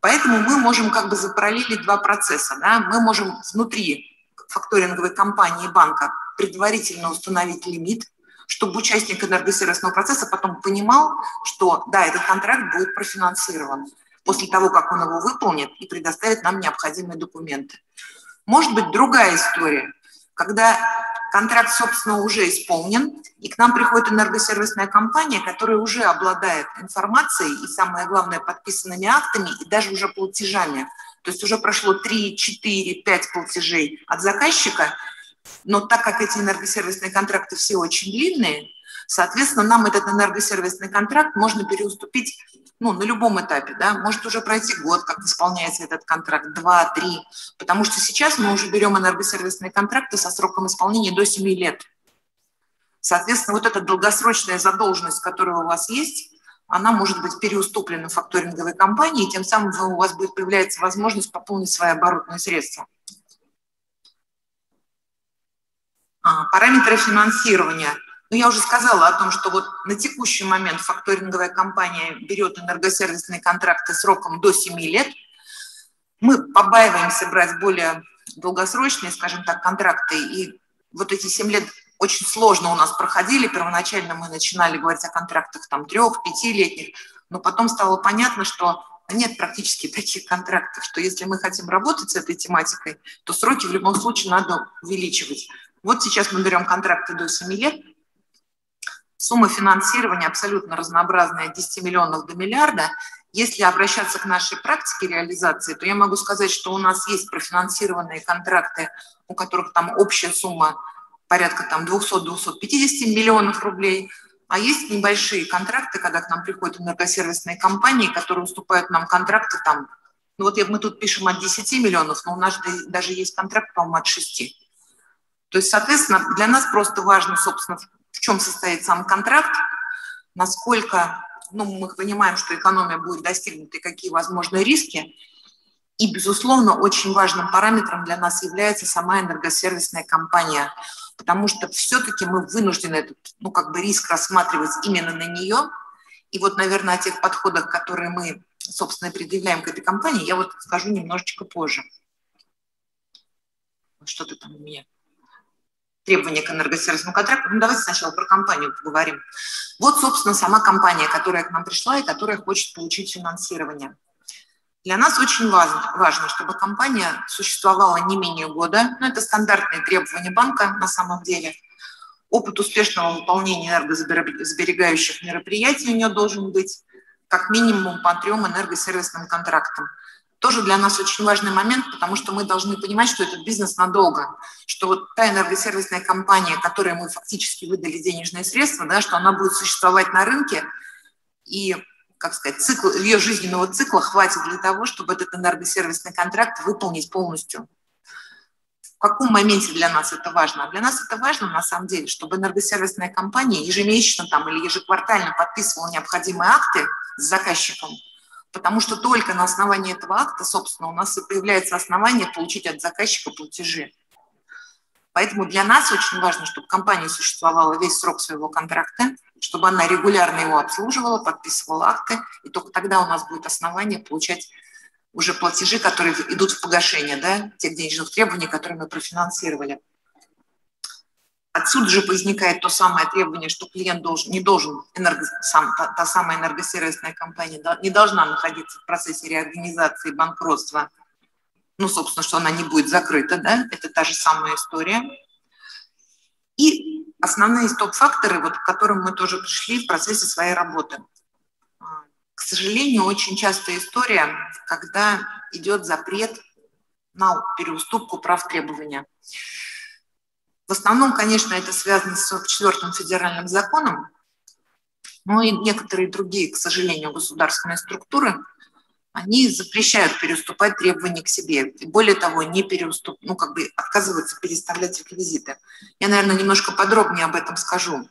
Поэтому мы можем как бы запараллелить два процесса. Да? Мы можем внутри факторинговой компании банка предварительно установить лимит, чтобы участник энергосервисного процесса потом понимал, что да, этот контракт будет профинансирован после того, как он его выполнит и предоставит нам необходимые документы. Может быть другая история, когда контракт, собственно, уже исполнен, и к нам приходит энергосервисная компания, которая уже обладает информацией и, самое главное, подписанными актами и даже уже платежами. То есть уже прошло 3, 4, 5 платежей от заказчика, но так как эти энергосервисные контракты все очень длинные, соответственно, нам этот энергосервисный контракт можно переуступить ну, на любом этапе, да, может уже пройти год, как исполняется этот контракт, два, три, потому что сейчас мы уже берем энергосервисные контракты со сроком исполнения до 7 лет. Соответственно, вот эта долгосрочная задолженность, которая у вас есть, она может быть переуступлена факторинговой компании, и тем самым у вас будет появляться возможность пополнить свои оборотные средства. А, параметры финансирования. Но я уже сказала о том, что вот на текущий момент факторинговая компания берет энергосервисные контракты сроком до 7 лет. Мы побаиваемся брать более долгосрочные, скажем так, контракты, и вот эти 7 лет очень сложно у нас проходили. Первоначально мы начинали говорить о контрактах там трех, пятилетних, но потом стало понятно, что нет практически таких контрактов, что если мы хотим работать с этой тематикой, то сроки в любом случае надо увеличивать. Вот сейчас мы берем контракты до 7 лет, сумма финансирования абсолютно разнообразная, от 10 миллионов до миллиарда. Если обращаться к нашей практике реализации, то я могу сказать, что у нас есть профинансированные контракты, у которых там общая сумма порядка там 200-250 миллионов рублей, а есть небольшие контракты, когда к нам приходят энергосервисные компании, которые уступают нам контракты там, ну вот мы тут пишем от 10 миллионов, но у нас даже есть контракт, по-моему, от 6. То есть, соответственно, для нас просто важно, собственно, в чем состоит сам контракт, насколько, ну, мы понимаем, что экономия будет достигнута и какие возможны риски, и, безусловно, очень важным параметром для нас является сама энергосервисная компания – потому что все-таки мы вынуждены этот, ну, как бы риск рассматривать именно на нее. И вот, наверное, о тех подходах, которые мы, собственно, предъявляем к этой компании, я вот скажу немножечко позже. Что-то там у меня требования к энергосервисному контракту. Ну, давайте сначала про компанию поговорим. Вот, собственно, сама компания, которая к нам пришла и которая хочет получить финансирование. Для нас очень важно, важно, чтобы компания существовала не менее года. Ну, это стандартные требования банка на самом деле. Опыт успешного выполнения энергосберегающих мероприятий у нее должен быть как минимум по трем энергосервисным контрактам. Тоже для нас очень важный момент, потому что мы должны понимать, что этот бизнес надолго, что вот та энергосервисная компания, которой мы фактически выдали денежные средства, да, что она будет существовать на рынке, и как сказать, цикл, ее жизненного цикла хватит для того, чтобы этот энергосервисный контракт выполнить полностью. В каком моменте для нас это важно? Для нас это важно, на самом деле, чтобы энергосервисная компания ежемесячно там, или ежеквартально подписывала необходимые акты с заказчиком, потому что только на основании этого акта, собственно, у нас и появляется основание получить от заказчика платежи. Поэтому для нас очень важно, чтобы компания существовала весь срок своего контракта, чтобы она регулярно его обслуживала, подписывала акты, и только тогда у нас будет основание получать уже платежи, которые идут в погашение да, тех денежных требований, которые мы профинансировали. Отсюда же возникает то самое требование, что клиент должен, не должен, энерго, сам, та, та самая энергосервисная компания не должна находиться в процессе реорганизации банкротства ну, собственно, что она не будет закрыта, да, это та же самая история. И основные стоп-факторы, вот, к которым мы тоже пришли в процессе своей работы. К сожалению, очень частая история, когда идет запрет на переуступку прав требования. В основном, конечно, это связано с четвертым федеральным законом, но и некоторые другие, к сожалению, государственные структуры – они запрещают переуступать требования к себе. Более того, не переуступ, ну, как бы отказываются переставлять реквизиты. Я, наверное, немножко подробнее об этом скажу.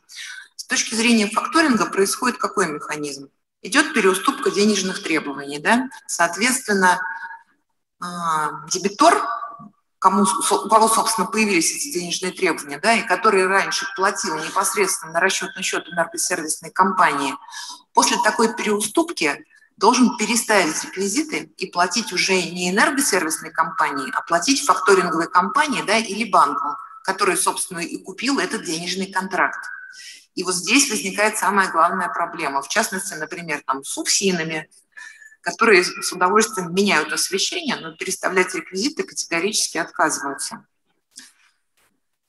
С точки зрения факторинга происходит какой механизм? Идет переуступка денежных требований, да? Соответственно, а, дебитор, кому, у кого, собственно, появились эти денежные требования, да, и который раньше платил непосредственно на расчетный счет энергосервисной компании, после такой переуступки должен переставить реквизиты и платить уже не энергосервисной компании, а платить факторинговой компании да, или банку, который, собственно, и купил этот денежный контракт. И вот здесь возникает самая главная проблема. В частности, например, там, с УФСИНами, которые с удовольствием меняют освещение, но переставлять реквизиты категорически отказываются.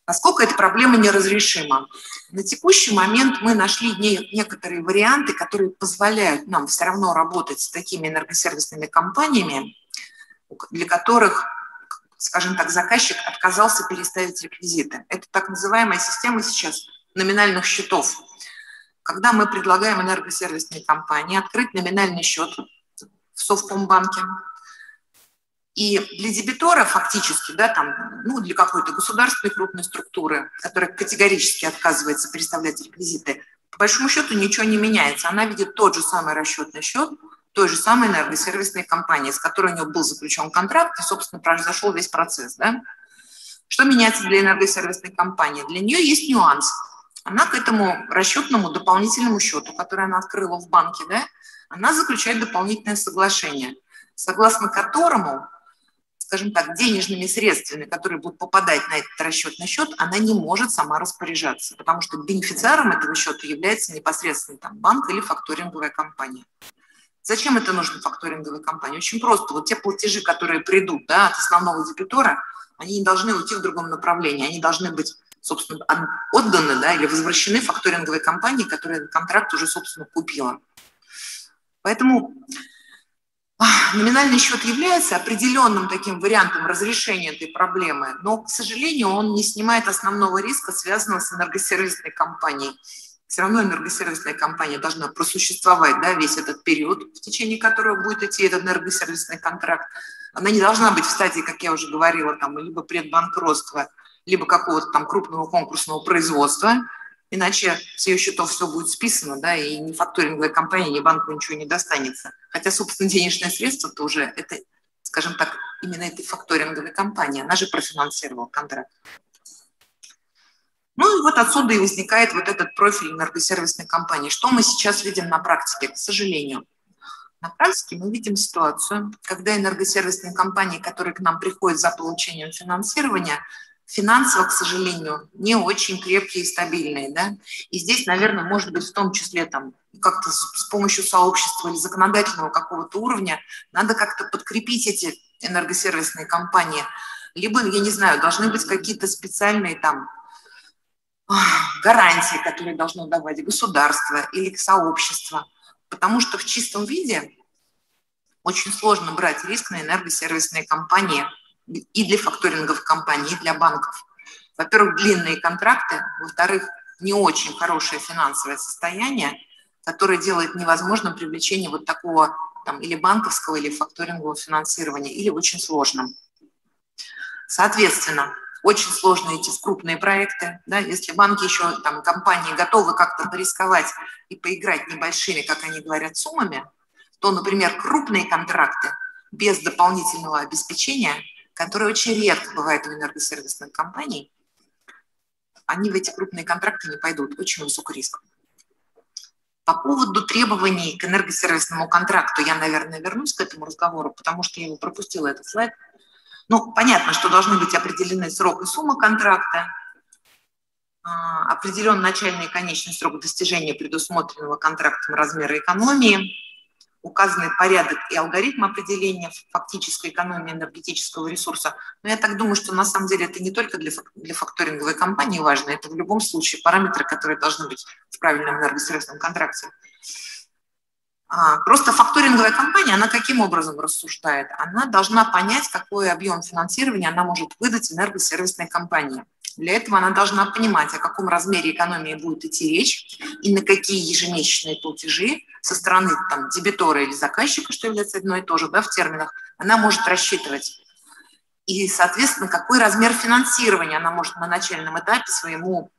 Насколько эта проблема неразрешима? На текущий момент мы нашли некоторые варианты, которые позволяют нам все равно работать с такими энергосервисными компаниями, для которых, скажем так, заказчик отказался переставить реквизиты. Это так называемая система сейчас номинальных счетов. Когда мы предлагаем энергосервисной компании открыть номинальный счет в Совкомбанке, и для дебитора фактически, да, там, ну, для какой-то государственной крупной структуры, которая категорически отказывается представлять реквизиты, по большому счету ничего не меняется. Она видит тот же самый расчетный счет той же самой энергосервисной компании, с которой у нее был заключен контракт, и, собственно, произошел весь процесс. Да? Что меняется для энергосервисной компании? Для нее есть нюанс. она к этому расчетному дополнительному счету, который она открыла в банке, да, она заключает дополнительное соглашение, согласно которому, скажем так, денежными средствами, которые будут попадать на этот расчетный счет, она не может сама распоряжаться, потому что бенефициаром этого счета является непосредственно там, банк или факторинговая компания. Зачем это нужно факторинговой компании? Очень просто. Вот те платежи, которые придут да, от основного дебитора, они не должны уйти в другом направлении, они должны быть собственно, отданы да, или возвращены факторинговой компании, которая контракт уже, собственно, купила. Поэтому номинальный счет является определенным таким вариантом разрешения этой проблемы, но, к сожалению, он не снимает основного риска, связанного с энергосервисной компанией. Все равно энергосервисная компания должна просуществовать да, весь этот период, в течение которого будет идти этот энергосервисный контракт. Она не должна быть в стадии, как я уже говорила, там, либо предбанкротства, либо какого-то там крупного конкурсного производства, иначе с ее счетов все будет списано, да, и ни факторинговая компания, ни банку ничего не достанется. Хотя, собственно, денежные средства тоже это, скажем так, именно этой факторинговой компании, она же профинансировала контракт. Ну и вот отсюда и возникает вот этот профиль энергосервисной компании. Что мы сейчас видим на практике, к сожалению? На практике мы видим ситуацию, когда энергосервисные компании, которые к нам приходят за получением финансирования, финансово, к сожалению, не очень крепкие и стабильные. Да? И здесь, наверное, может быть в том числе там как-то с помощью сообщества или законодательного какого-то уровня надо как-то подкрепить эти энергосервисные компании. Либо, я не знаю, должны быть какие-то специальные там гарантии, которые должно давать государство или сообщество. Потому что в чистом виде очень сложно брать риск на энергосервисные компании – и для факторинговых компаний, и для банков. Во-первых, длинные контракты, во-вторых, не очень хорошее финансовое состояние, которое делает невозможным привлечение вот такого там, или банковского, или факторингового финансирования, или очень сложным. Соответственно, очень сложно идти в крупные проекты. Да, если банки еще, там, компании готовы как-то порисковать и поиграть небольшими, как они говорят, суммами, то, например, крупные контракты без дополнительного обеспечения – которые очень редко бывают у энергосервисных компаний, они в эти крупные контракты не пойдут, очень высокий риск. По поводу требований к энергосервисному контракту я, наверное, вернусь к этому разговору, потому что я его пропустила, этот слайд. Ну, понятно, что должны быть определены срок и сумма контракта, а, определен начальный и конечный срок достижения предусмотренного контрактом размера экономии – указаны порядок и алгоритм определения фактической экономии энергетического ресурса. Но я так думаю, что на самом деле это не только для, для факторинговой компании важно, это в любом случае параметры, которые должны быть в правильном энергосервисном контракте. А, просто факторинговая компания, она каким образом рассуждает? Она должна понять, какой объем финансирования она может выдать энергосервисной компании – для этого она должна понимать, о каком размере экономии будет идти речь и на какие ежемесячные платежи со стороны там, дебитора или заказчика, что является одно и то же да, в терминах, она может рассчитывать. И, соответственно, какой размер финансирования она может на начальном этапе своему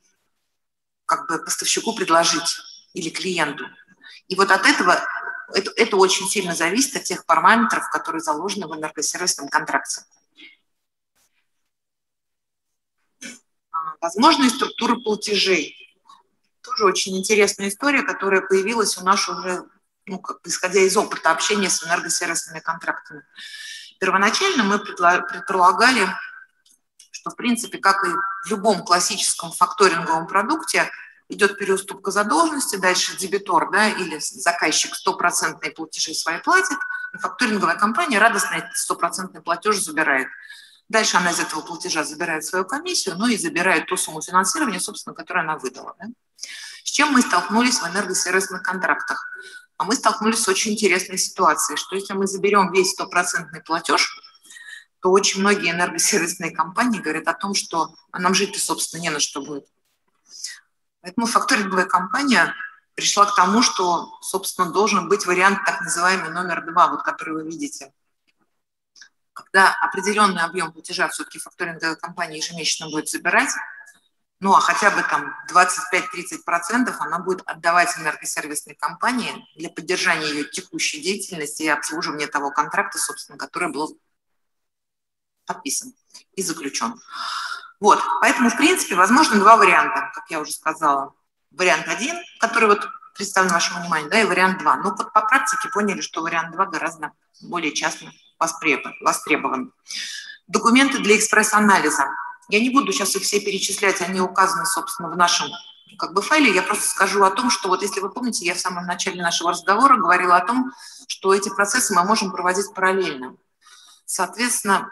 как бы, поставщику предложить или клиенту. И вот от этого это, это очень сильно зависит от тех параметров, которые заложены в энергосервисном контракте. Возможные структуры платежей. Тоже очень интересная история, которая появилась у нас уже, ну, как исходя из опыта общения с энергосервисными контрактами. Первоначально мы предполагали, что, в принципе, как и в любом классическом факторинговом продукте, идет переуступка задолженности, дальше дебитор да, или заказчик стопроцентные платежи свои платит, и факторинговая компания радостно этот стопроцентный платеж забирает. Дальше она из этого платежа забирает свою комиссию, ну и забирает ту сумму финансирования, собственно, которую она выдала. Да? С чем мы столкнулись в энергосервисных контрактах? А мы столкнулись с очень интересной ситуацией, что если мы заберем весь стопроцентный платеж, то очень многие энергосервисные компании говорят о том, что а нам жить-то, собственно, не на что будет. Поэтому факторинговая компания пришла к тому, что, собственно, должен быть вариант так называемый номер два, вот который вы видите когда определенный объем платежа все-таки факторинговая компания ежемесячно будет забирать, ну а хотя бы там 25-30% она будет отдавать энергосервисной компании для поддержания ее текущей деятельности и обслуживания того контракта, собственно, который был подписан и заключен. Вот, поэтому, в принципе, возможно два варианта, как я уже сказала. вариант один, который вот представлен вашему вниманию, да, и вариант два. Ну, вот по практике поняли, что вариант два гораздо более часто востребован. Документы для экспресс-анализа. Я не буду сейчас их все перечислять, они указаны, собственно, в нашем как бы файле. Я просто скажу о том, что вот если вы помните, я в самом начале нашего разговора говорила о том, что эти процессы мы можем проводить параллельно. Соответственно,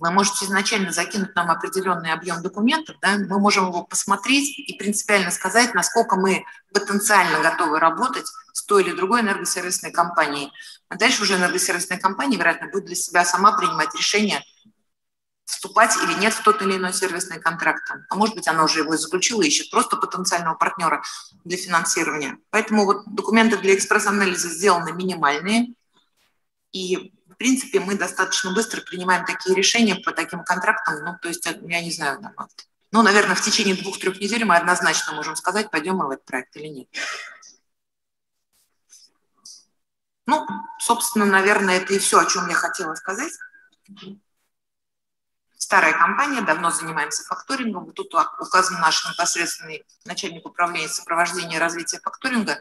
вы можете изначально закинуть нам определенный объем документов, да, мы можем его посмотреть и принципиально сказать, насколько мы потенциально готовы работать с той или другой энергосервисной компанией. А дальше уже энергосервисная компания, вероятно, будет для себя сама принимать решение, вступать или нет в тот или иной сервисный контракт. А может быть, она уже его заключила, ищет просто потенциального партнера для финансирования. Поэтому вот документы для экспресс-анализа сделаны минимальные, и принципе, мы достаточно быстро принимаем такие решения по таким контрактам. Ну, то есть, я не знаю, ну, наверное, в течение двух-трех недель мы однозначно можем сказать, пойдем мы в этот проект или нет. Ну, собственно, наверное, это и все, о чем я хотела сказать. Старая компания, давно занимаемся факторингом. Тут указан наш непосредственный начальник управления сопровождения и развития факторинга,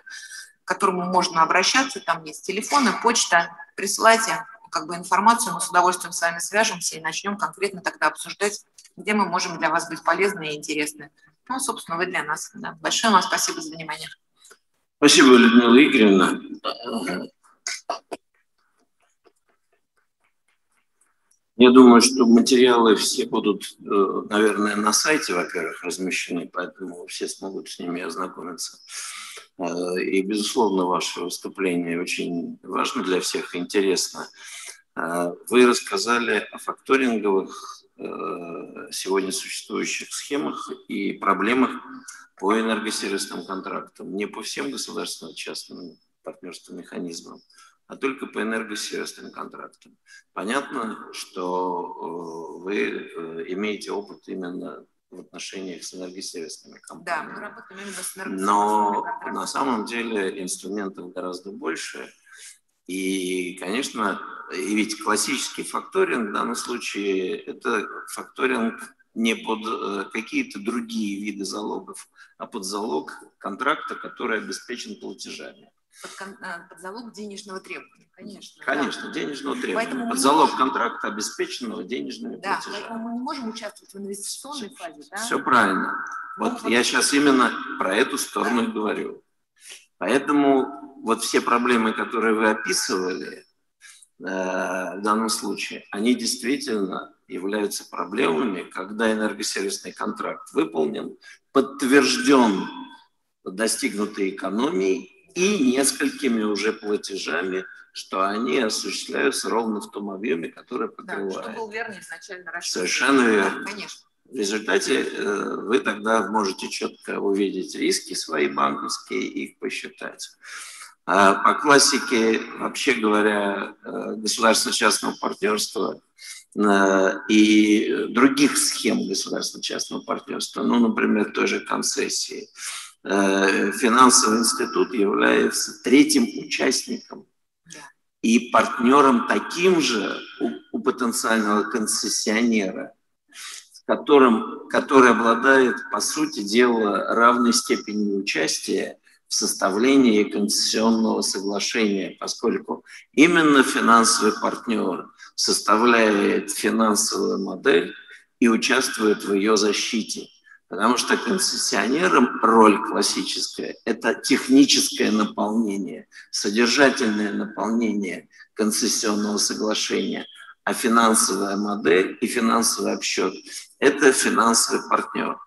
к которому можно обращаться. Там есть телефоны, почта. Присылайте как бы информацию, мы с удовольствием с вами свяжемся и начнем конкретно тогда обсуждать, где мы можем для вас быть полезны и интересны. Ну, собственно, вы для нас. Да. Большое вам спасибо за внимание. Спасибо, Людмила Игоревна. Я думаю, что материалы все будут, э, наверное, на сайте, во-первых, размещены, поэтому все смогут с ними ознакомиться. Э, и, безусловно, ваше выступление очень важно для всех, интересно. А, вы рассказали о факторинговых э, сегодня существующих схемах и проблемах по энергосервисным контрактам. Не по всем государственным частным партнерским механизмам, а только по энергосервисным контрактам. Понятно, что э, вы э, имеете опыт именно в отношениях с энергосервисными компаниями. Да, мы работаем именно с Но на самом деле инструментов гораздо больше. И, конечно, и ведь классический факторинг в данном случае это факторинг не под э, какие-то другие виды залогов, а под залог контракта, который обеспечен платежами. Под, э, под залог денежного требования, конечно. Конечно, да. денежного требования. Поэтому под залог можем... контракта, обеспеченного денежными да, платежами. Да, поэтому мы не можем участвовать в инвестиционной фазе. Да? Все правильно. Вот ну, я вот... сейчас именно про эту сторону да. говорю. Поэтому вот все проблемы, которые вы описывали э, в данном случае, они действительно являются проблемами, когда энергосервисный контракт выполнен, подтвержден достигнутой экономией и несколькими уже платежами, что они осуществляются ровно в том объеме, который покрывает. Да, что был верный изначально расчет. Совершенно верно. Да, конечно. В результате э, вы тогда можете четко увидеть риски свои банковские и их посчитать. А по классике, вообще говоря, э, государственно-частного партнерства э, и других схем государственно-частного партнерства, ну, например, той же концессии, финансовый институт является третьим участником и партнером таким же у, у потенциального концессионера, которым, который обладает, по сути дела, равной степенью участия в составлении концессионного соглашения, поскольку именно финансовый партнер составляет финансовую модель и участвует в ее защите. Потому что концессионерам роль классическая – это техническое наполнение, содержательное наполнение концессионного соглашения, а финансовая модель и финансовый обсчет – это финансовый партнер.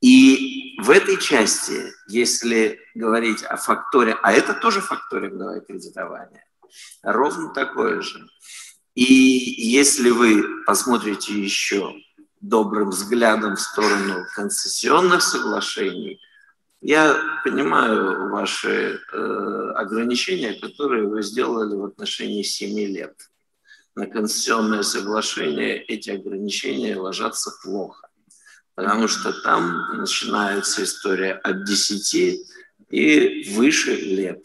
И в этой части, если говорить о факторе, а это тоже факторинговое кредитование, ровно такое же. И если вы посмотрите еще добрым взглядом в сторону концессионных соглашений, я понимаю ваши э, ограничения, которые вы сделали в отношении 7 лет. На концессионное соглашение эти ограничения ложатся плохо потому что там начинается история от 10 и выше лет.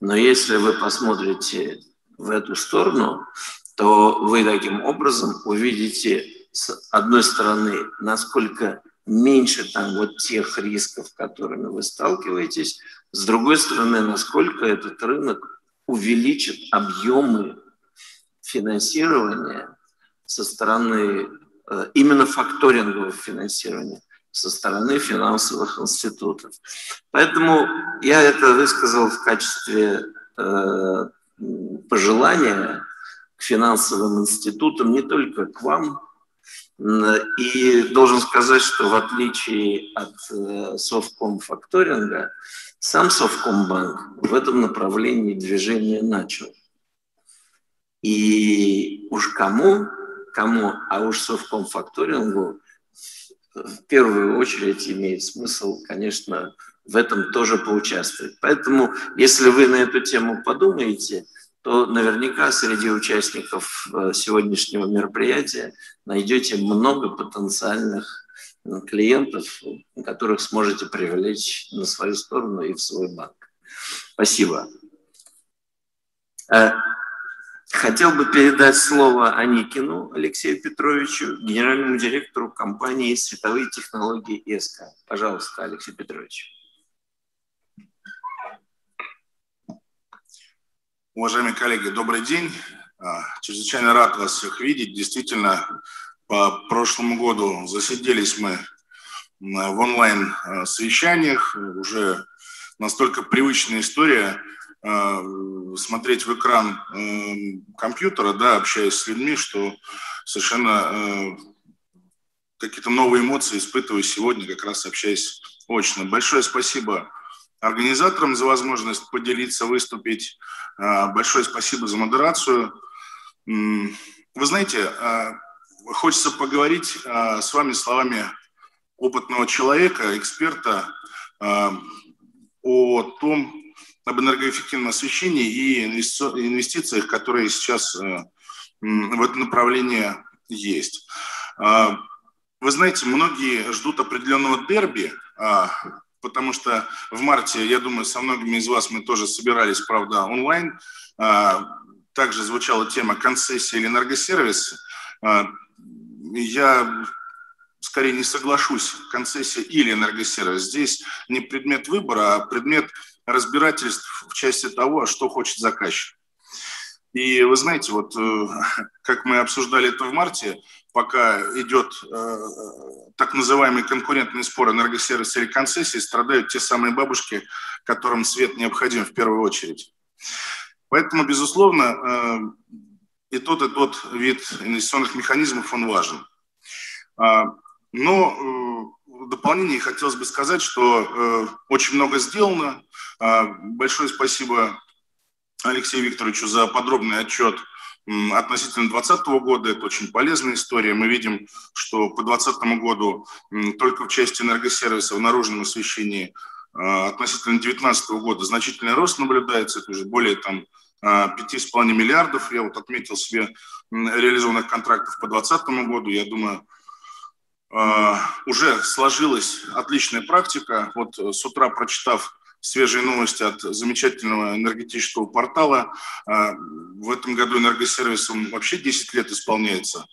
Но если вы посмотрите в эту сторону, то вы таким образом увидите, с одной стороны, насколько меньше там вот тех рисков, которыми вы сталкиваетесь. С другой стороны, насколько этот рынок увеличит объемы финансирования со стороны э, именно факторингового финансирования со стороны финансовых институтов. Поэтому я это высказал в качестве э, пожелания к финансовым институтам, не только к вам, и должен сказать, что в отличие от э, Совком факторинга, сам Совкомбанк в этом направлении движение начал. И уж кому, кому, а уж Совком факторингу в первую очередь имеет смысл, конечно, в этом тоже поучаствовать. Поэтому, если вы на эту тему подумаете, то наверняка среди участников э, сегодняшнего мероприятия найдете много потенциальных э, клиентов, которых сможете привлечь на свою сторону и в свой банк. Спасибо. Э, хотел бы передать слово Аникину Алексею Петровичу, генеральному директору компании «Световые технологии ИСК». Пожалуйста, Алексей Петрович. Уважаемые коллеги, добрый день. А, чрезвычайно рад вас всех видеть. Действительно, по прошлому году засиделись мы в онлайн-совещаниях. Уже настолько привычная история а, смотреть в экран компьютера, да, общаясь с людьми, что совершенно какие-то новые эмоции испытываю сегодня, как раз общаясь очно. Большое спасибо организаторам за возможность поделиться, выступить. А, большое спасибо за модерацию. Вы знаете, а, хочется поговорить а, с вами словами опытного человека, эксперта о том, об энергоэффективном освещении и инвестициях, которые сейчас в это направление есть. Вы знаете, многие ждут определенного дерби, потому что в марте, я думаю, со многими из вас мы тоже собирались, правда, онлайн. А, также звучала тема концессии или энергосервис. А, я скорее не соглашусь, концессия или энергосервис. Здесь не предмет выбора, а предмет разбирательств в части того, что хочет заказчик. И вы знаете, вот э, как мы обсуждали это в марте, пока идет э, так называемый конкурентный спор энергосервиса или концессии, страдают те самые бабушки, которым свет необходим в первую очередь. Поэтому, безусловно, э, и тот, и тот вид инвестиционных механизмов, он важен. А, но э, в дополнение хотелось бы сказать, что э, очень много сделано. А, большое спасибо Алексею Викторовичу за подробный отчет относительно 2020 года. Это очень полезная история. Мы видим, что по 2020 году только в части энергосервиса в наружном освещении а, относительно 2019 года значительный рост наблюдается. Это уже более там 5,5 а, миллиардов. Я вот отметил себе реализованных контрактов по 2020 году. Я думаю, а, уже сложилась отличная практика. Вот с утра прочитав свежие новости от замечательного энергетического портала. А, в этом году энергосервисом вообще 10 лет исполняется.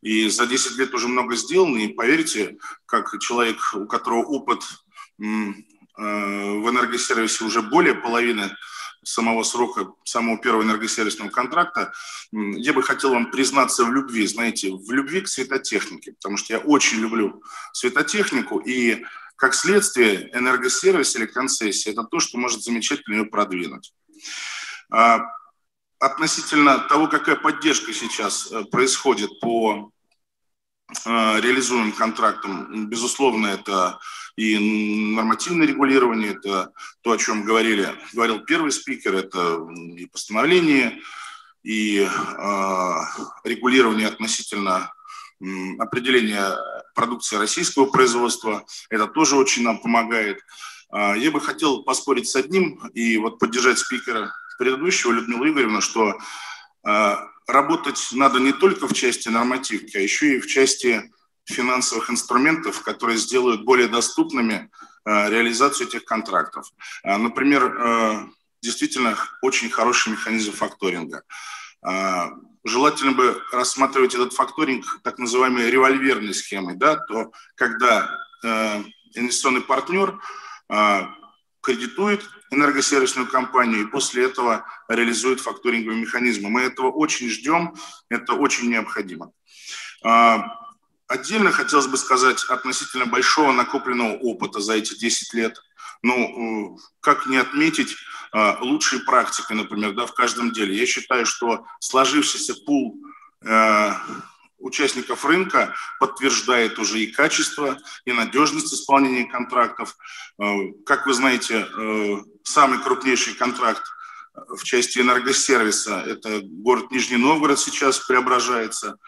И за 10 лет уже много сделано. И поверьте, как человек, у которого опыт а, в энергосервисе уже более половины самого срока, самого первого энергосервисного контракта, я бы хотел вам признаться в любви, знаете, в любви к светотехнике, потому что я очень люблю светотехнику, и как следствие, энергосервис или концессия – это то, что может замечательно ее продвинуть. А, относительно того, какая поддержка сейчас э, происходит по э, реализуемым контрактам, безусловно, это и нормативное регулирование, это то, о чем говорили, говорил первый спикер, это и постановление, и э, регулирование относительно определение продукции российского производства. Это тоже очень нам помогает. А, я бы хотел поспорить с одним и вот поддержать спикера предыдущего Людмилу Игоревну, что а, работать надо не только в части нормативки, а еще и в части финансовых инструментов, которые сделают более доступными а, реализацию этих контрактов. Например, действительно очень хороший механизм факторинга. Желательно бы рассматривать этот факторинг так называемой револьверной схемой, да, то когда инвестиционный партнер кредитует энергосервисную компанию и после этого реализует факторинговые механизмы. Мы этого очень ждем, это очень необходимо. Отдельно хотелось бы сказать относительно большого накопленного опыта за эти 10 лет. Ну, как не отметить а, лучшие практики, например, да, в каждом деле. Я считаю, что сложившийся пул э, участников рынка подтверждает уже и качество, и надежность исполнения контрактов. Э, как вы знаете, э, самый крупнейший контракт в части энергосервиса – это город Нижний Новгород сейчас преображается.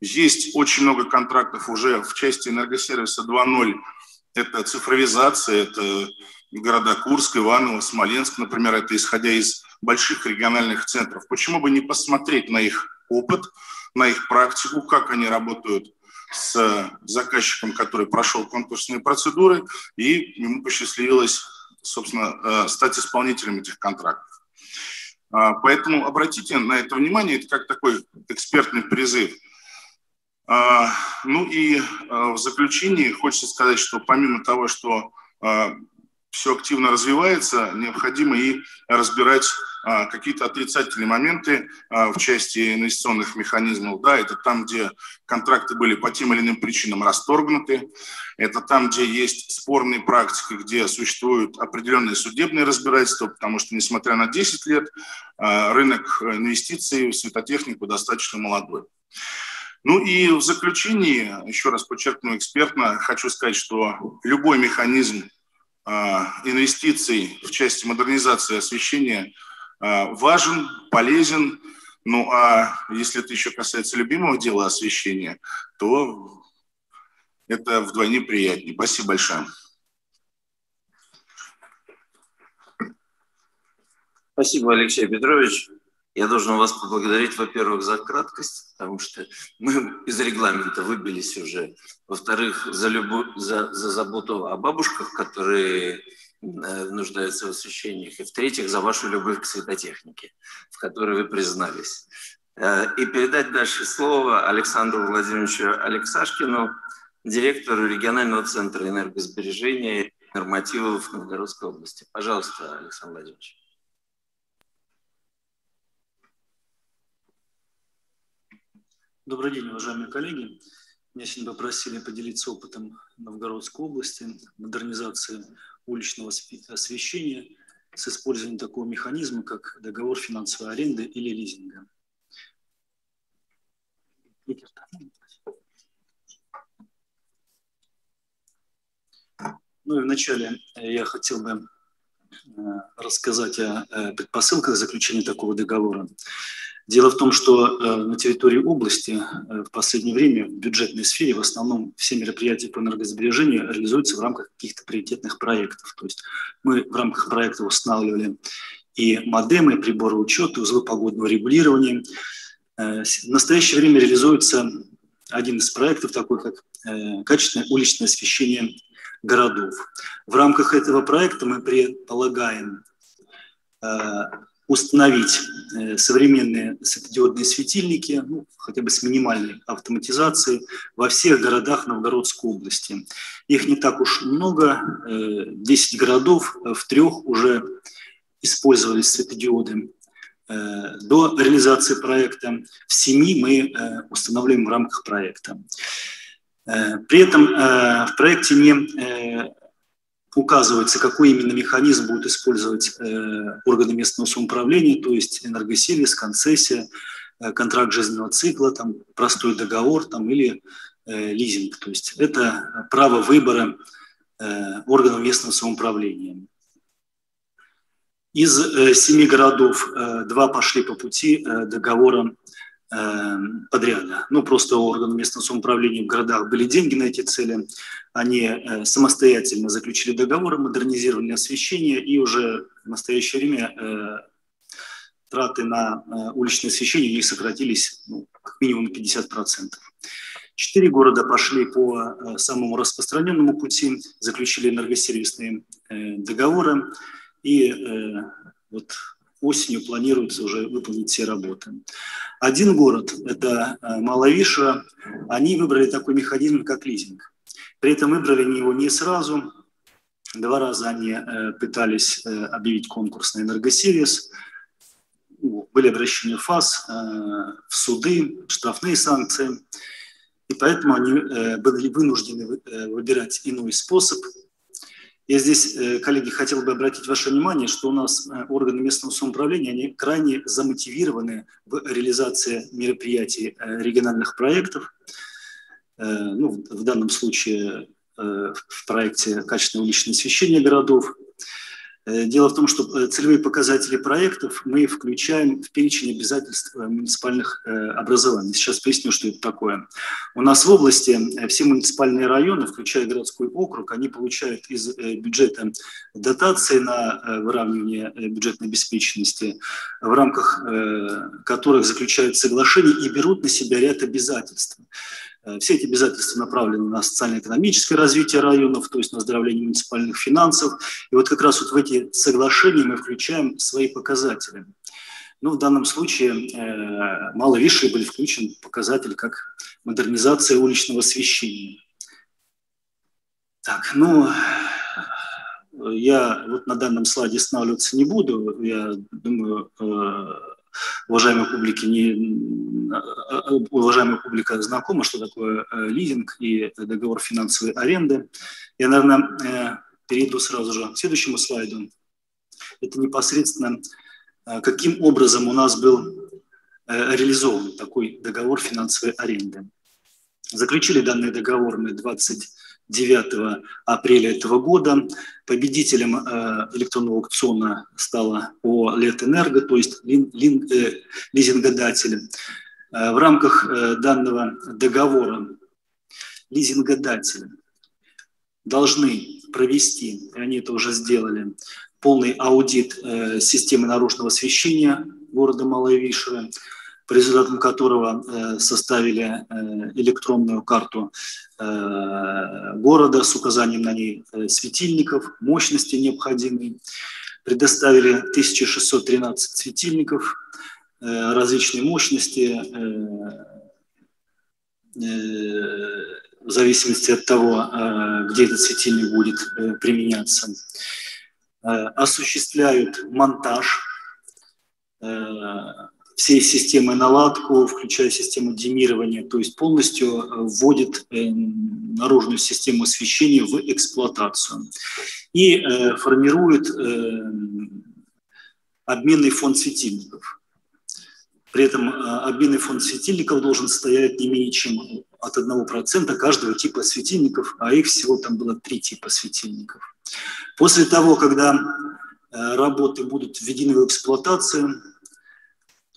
Есть очень много контрактов уже в части энергосервиса 2.0. Это цифровизация, это города Курск, Иваново, Смоленск, например, это исходя из больших региональных центров. Почему бы не посмотреть на их опыт, на их практику, как они работают с заказчиком, который прошел конкурсные процедуры, и ему посчастливилось, собственно, э, стать исполнителем этих контрактов. А, поэтому обратите на это внимание, это как такой экспертный призыв. А, ну и э, в заключении хочется сказать, что помимо того, что э, все активно развивается, необходимо и разбирать а, какие-то отрицательные моменты а, в части инвестиционных механизмов. Да, это там, где контракты были по тем или иным причинам расторгнуты, это там, где есть спорные практики, где существуют определенные судебные разбирательства, потому что, несмотря на 10 лет, а, рынок инвестиций в светотехнику достаточно молодой. Ну и в заключении, еще раз подчеркну экспертно, хочу сказать, что любой механизм инвестиций в части модернизации освещения а, важен, полезен. Ну а если это еще касается любимого дела освещения, то это вдвойне приятнее. Спасибо большое. Спасибо, Алексей Петрович. Я должен вас поблагодарить, во-первых, за краткость, потому что мы из регламента выбились уже. Во-вторых, за, любу, за, за заботу о бабушках, которые э, нуждаются в освещениях. И в-третьих, за вашу любовь к светотехнике, в которой вы признались. Э, и передать дальше слово Александру Владимировичу Алексашкину, директору регионального центра энергосбережения нормативов Новгородской области. Пожалуйста, Александр Владимирович. Добрый день, уважаемые коллеги. Меня сегодня попросили поделиться опытом Новгородской области модернизации уличного освещения с использованием такого механизма, как договор финансовой аренды или лизинга. Ну и вначале я хотел бы э, рассказать о предпосылках заключения такого договора. Дело в том, что э, на территории области э, в последнее время в бюджетной сфере в основном все мероприятия по энергосбережению реализуются в рамках каких-то приоритетных проектов. То есть мы в рамках проекта устанавливали и модемы, и приборы учета, узлы погодного регулирования. Э, в настоящее время реализуется один из проектов, такой как качественное уличное освещение городов. В рамках этого проекта мы предполагаем установить э, современные светодиодные светильники, ну, хотя бы с минимальной автоматизацией, во всех городах Новгородской области. Их не так уж много, 10 э, городов, э, в трех уже использовались светодиоды до реализации проекта. В семи мы устанавливаем в рамках проекта. При этом в проекте не указывается, какой именно механизм будут использовать э, органы местного самоуправления, то есть энергосервис, концессия, э, контракт жизненного цикла, там, простой договор там, или э, лизинг. То есть это право выбора органов местного самоуправления. Из семи городов два пошли по пути договора подряда. Ну, просто у местного самоуправления в городах были деньги на эти цели. Они э, самостоятельно заключили договор о модернизировании освещения, и уже в настоящее время э, траты на э, уличное освещение у них сократились ну, как минимум на 50%. Четыре города пошли по самому распространенному пути, заключили энергосервисные договоры, и вот осенью планируется уже выполнить все работы. Один город, это э, Маловиша, они выбрали такой механизм, как лизинг. При этом выбрали они его не сразу. Два раза они э, пытались э, объявить конкурс на энергосервис. Были обращения в ФАС, в суды, штрафные санкции. И поэтому они были вынуждены выбирать иной способ. Я здесь, коллеги, хотел бы обратить ваше внимание, что у нас органы местного самоуправления, они крайне замотивированы в реализации мероприятий региональных проектов. Ну, в данном случае Э, в проекте «Качественное уличное освещение городов». Э, дело в том, что э, целевые показатели проектов мы включаем в перечень обязательств муниципальных образований. Сейчас поясню, что это такое. У нас в области все муниципальные районы, включая городской округ, они получают из бюджета дотации на выравнивание бюджетной обеспеченности, в рамках которых заключают соглашения и берут на себя ряд обязательств. Э, все эти обязательства направлены на социально-экономическое развитие районов, то есть на оздоровление муниципальных финансов. И вот как раз вот в эти соглашения мы включаем свои показатели. Ну, в данном случае э, мало высшие были включены показатели как модернизация уличного освещения. Так, ну, я вот на данном слайде останавливаться не буду. Я думаю, э, уважаемой публике не уважаемая публика знакома, что такое э, лизинг и договор финансовой аренды. Я, наверное, э, перейду сразу же к следующему слайду. Это непосредственно э, каким образом у нас был реализован такой договор финансовой аренды. Заключили данный договор мы 20 9 апреля этого года. Победителем э, электронного аукциона стала ООО «Летэнерго», то есть лин, лин, э, лизингодатель. Э, в рамках данного договора лизингодатели должны провести, и они это уже сделали, полный аудит системы наружного освещения города Малая Вишера, по результатам которого э, составили э, электронную карту э, города с указанием на ней светильников, мощности необходимой. Предоставили 1613 светильников различной мощности, в зависимости от того, где этот светильник будет применяться. Осуществляют монтаж всей системы наладку, включая систему демирования, то есть полностью э, вводит э, наружную систему освещения в эксплуатацию и э, формирует обменный фонд светильников. При этом обменный фонд светильников должен состоять не менее чем от 1% каждого типа светильников, а их всего там было три типа светильников. После того, когда работы будут введены в эксплуатацию,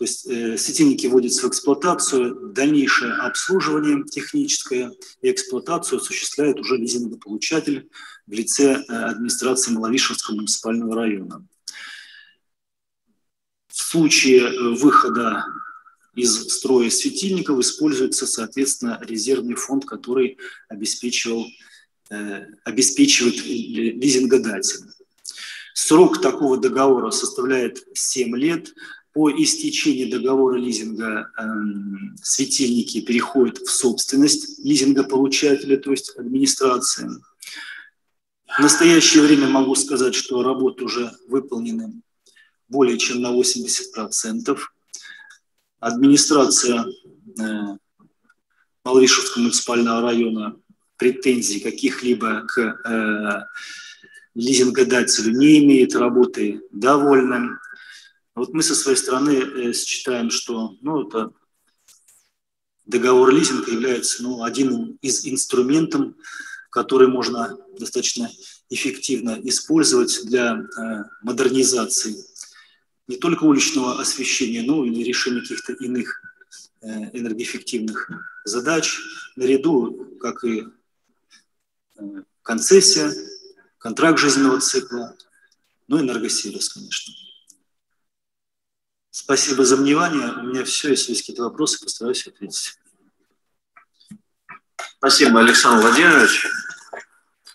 то есть э, светильники вводятся в эксплуатацию, дальнейшее обслуживание техническое и эксплуатацию осуществляет уже лизингополучатель в лице э, администрации Маловишевского муниципального района. В случае э, выхода из строя светильников используется, соответственно, резервный фонд, который обеспечивал, э, обеспечивает лизингодатель. Срок такого договора составляет 7 лет, по истечении договора лизинга э, светильники переходят в собственность лизингополучателя, то есть администрации. В настоящее время могу сказать, что работы уже выполнены более чем на 80%. Администрация э, Маловишевского муниципального района претензий каких-либо к э, лизингодателю не имеет, работы довольны. Вот мы со своей стороны э, считаем, что ну, это договор лизинга является ну, одним из инструментов, который можно достаточно эффективно использовать для э, модернизации не только уличного освещения, но и решения каких-то иных э, энергоэффективных задач, наряду, как и концессия, контракт жизненного цикла, ну и энергосервис, конечно. Спасибо за внимание. У меня все. Если есть какие-то вопросы, постараюсь ответить. Спасибо, Александр Владимирович.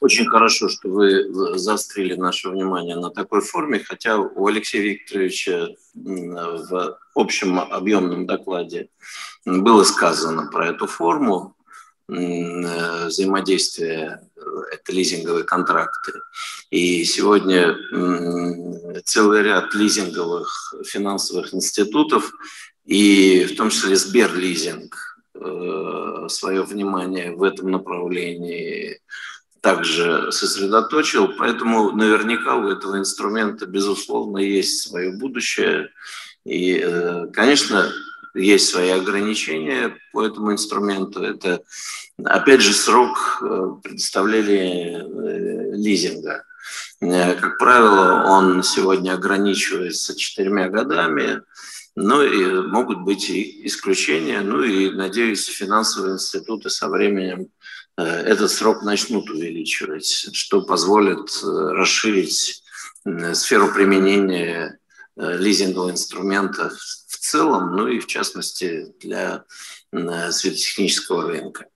Очень хорошо, что вы заострили наше внимание на такой форме, хотя у Алексея Викторовича в общем объемном докладе было сказано про эту форму. Взаимодействия это лизинговые контракты. И сегодня целый ряд лизинговых финансовых институтов, и в том числе Сберлизинг, э, свое внимание в этом направлении также сосредоточил, поэтому наверняка у этого инструмента, безусловно, есть свое будущее. И, э, конечно, есть свои ограничения по этому инструменту. Это, опять же, срок э, предоставления э, лизинга. Э, как правило, он сегодня ограничивается четырьмя годами, но и могут быть и исключения. Ну и, надеюсь, финансовые институты со временем этот срок начнут увеличивать, что позволит расширить сферу применения лизингового инструмента целом, ну и в частности для светотехнического рынка.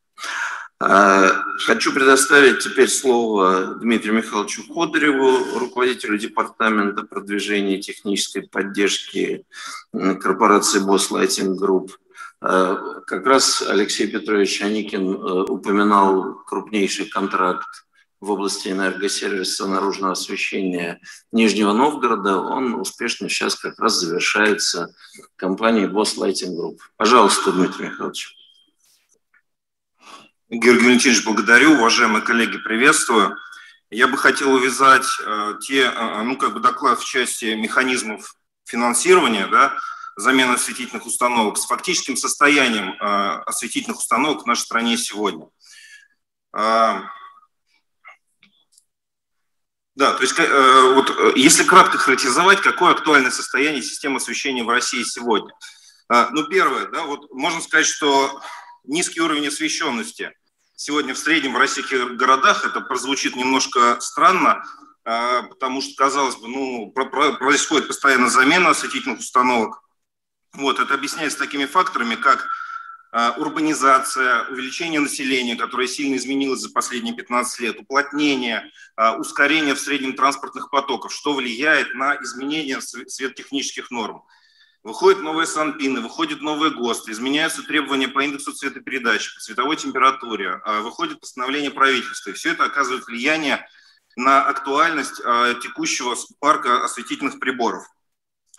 А, хочу предоставить теперь слово Дмитрию Михайловичу Ходореву, руководителю Департамента продвижения технической поддержки корпорации Boss Lighting Group. Как раз Алексей Петрович Аникин э, упоминал крупнейший контракт в области энергосервиса наружного освещения Нижнего Новгорода, он успешно сейчас как раз завершается компанией Boss Lighting Group. Пожалуйста, Дмитрий Михайлович. Георгий Валентинович, благодарю. Уважаемые коллеги, приветствую. Я бы хотел увязать э, те, э, ну, как бы доклад в части механизмов финансирования, да, замены осветительных установок с фактическим состоянием э, осветительных установок в нашей стране сегодня. Да, то есть э, вот э, если кратко характеризовать, какое актуальное состояние системы освещения в России сегодня. Э, ну, первое, да, вот можно сказать, что низкий уровень освещенности сегодня в среднем в российских городах, это прозвучит немножко странно, э, потому что, казалось бы, ну, происходит постоянно замена осветительных установок. Вот, это объясняется такими факторами, как а, урбанизация, увеличение населения, которое сильно изменилось за последние 15 лет, уплотнение, а, ускорение в среднем транспортных потоков, что влияет на изменение светотехнических норм. Выходят новые санпины, выходят новые ГОСТы, изменяются требования по индексу цветопередачи, по цветовой температуре, а, выходит постановление правительства. И все это оказывает влияние на актуальность текущего парка осветительных приборов.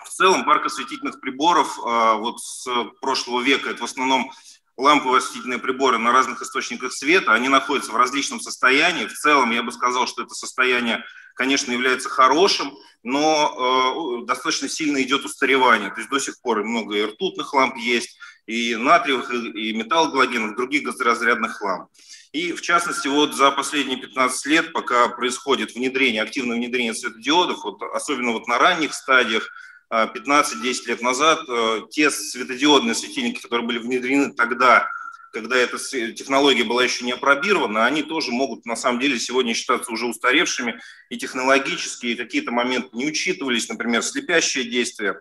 В целом парк осветительных приборов а, вот с прошлого века, это в основном ламповые осветительные приборы на разных источниках света, они находятся в различном состоянии. В целом я бы сказал, что это состояние, конечно, является хорошим, но э, достаточно сильно идет устаревание. То есть до сих пор много и ртутных ламп есть, и натриевых, и, и других газоразрядных ламп. И в частности, вот за последние 15 лет, пока происходит внедрение, активное внедрение светодиодов, вот, особенно вот на ранних стадиях, 15-10 лет назад э, те светодиодные светильники, которые были внедрены тогда, когда эта технология была еще не опробирована, они тоже могут на самом деле сегодня считаться уже устаревшими и технологически, и какие-то моменты не учитывались, например, слепящее действие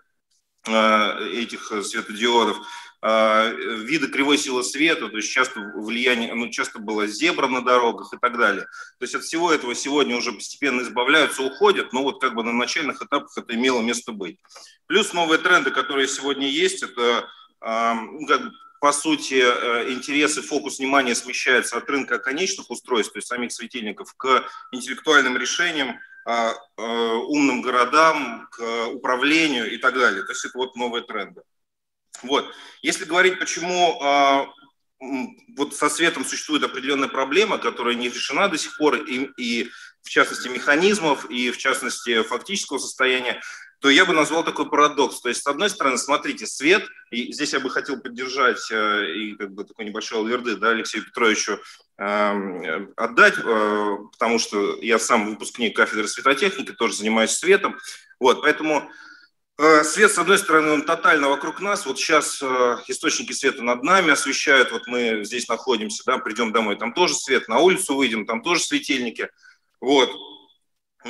э, этих светодиодов, а, виды кривой силы света, то есть часто влияние, ну, часто было зебра на дорогах и так далее. То есть от всего этого сегодня уже постепенно избавляются, уходят, но вот как бы на начальных этапах это имело место быть. Плюс новые тренды, которые сегодня есть, это ну, как по сути, э, интересы, фокус внимания смещается от рынка конечных устройств, то есть самих светильников, к интеллектуальным решениям, э, умным городам, к управлению и так далее. То есть это вот новые тренды. Вот. Если говорить, почему а, вот со светом существует определенная проблема, которая не решена до сих пор, и, и в частности механизмов, и в частности фактического состояния, то я бы назвал такой парадокс. То есть, с одной стороны, смотрите, свет, и здесь я бы хотел поддержать э, и как бы такой небольшой алверды да, Алексею Петровичу э, отдать, э, потому что я сам выпускник кафедры светотехники, тоже занимаюсь светом. Вот, поэтому свет, с одной стороны, он тотально вокруг нас. Вот сейчас э, источники света над нами освещают. Вот мы здесь находимся, да, придем домой, там тоже свет. На улицу выйдем, там тоже светильники. Вот.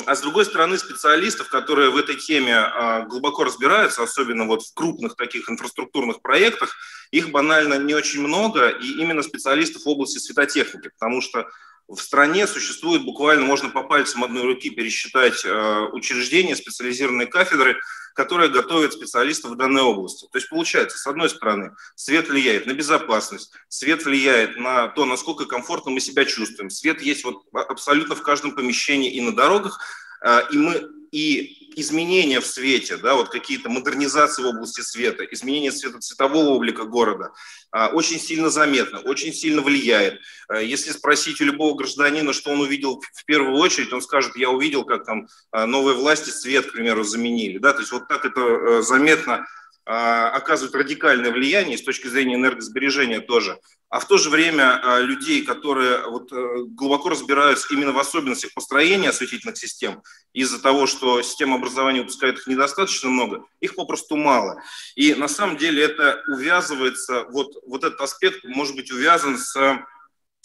А с другой стороны, специалистов, которые в этой теме э, глубоко разбираются, особенно вот в крупных таких инфраструктурных проектах, их банально не очень много, и именно специалистов в области светотехники, потому что в стране существует буквально, можно по пальцам одной руки пересчитать э, учреждения, специализированные кафедры, которые готовят специалистов в данной области. То есть получается, с одной стороны, свет влияет на безопасность, свет влияет на то, насколько комфортно мы себя чувствуем. Свет есть вот абсолютно в каждом помещении и на дорогах, э, и мы и изменения в свете, да, вот какие-то модернизации в области света, изменения цветового облика города а, очень сильно заметно, очень сильно влияет. А, если спросить у любого гражданина, что он увидел в первую очередь, он скажет, я увидел, как там а, новые власти свет, к примеру, заменили. Да? То есть вот так это э, заметно оказывает радикальное влияние с точки зрения энергосбережения тоже а в то же время а, людей, которые вот э, глубоко разбираются именно в особенностях построения осветительных систем, из-за того, что система образования выпускает их недостаточно много, их попросту мало. И на самом деле это увязывается, вот, вот этот аспект может быть увязан с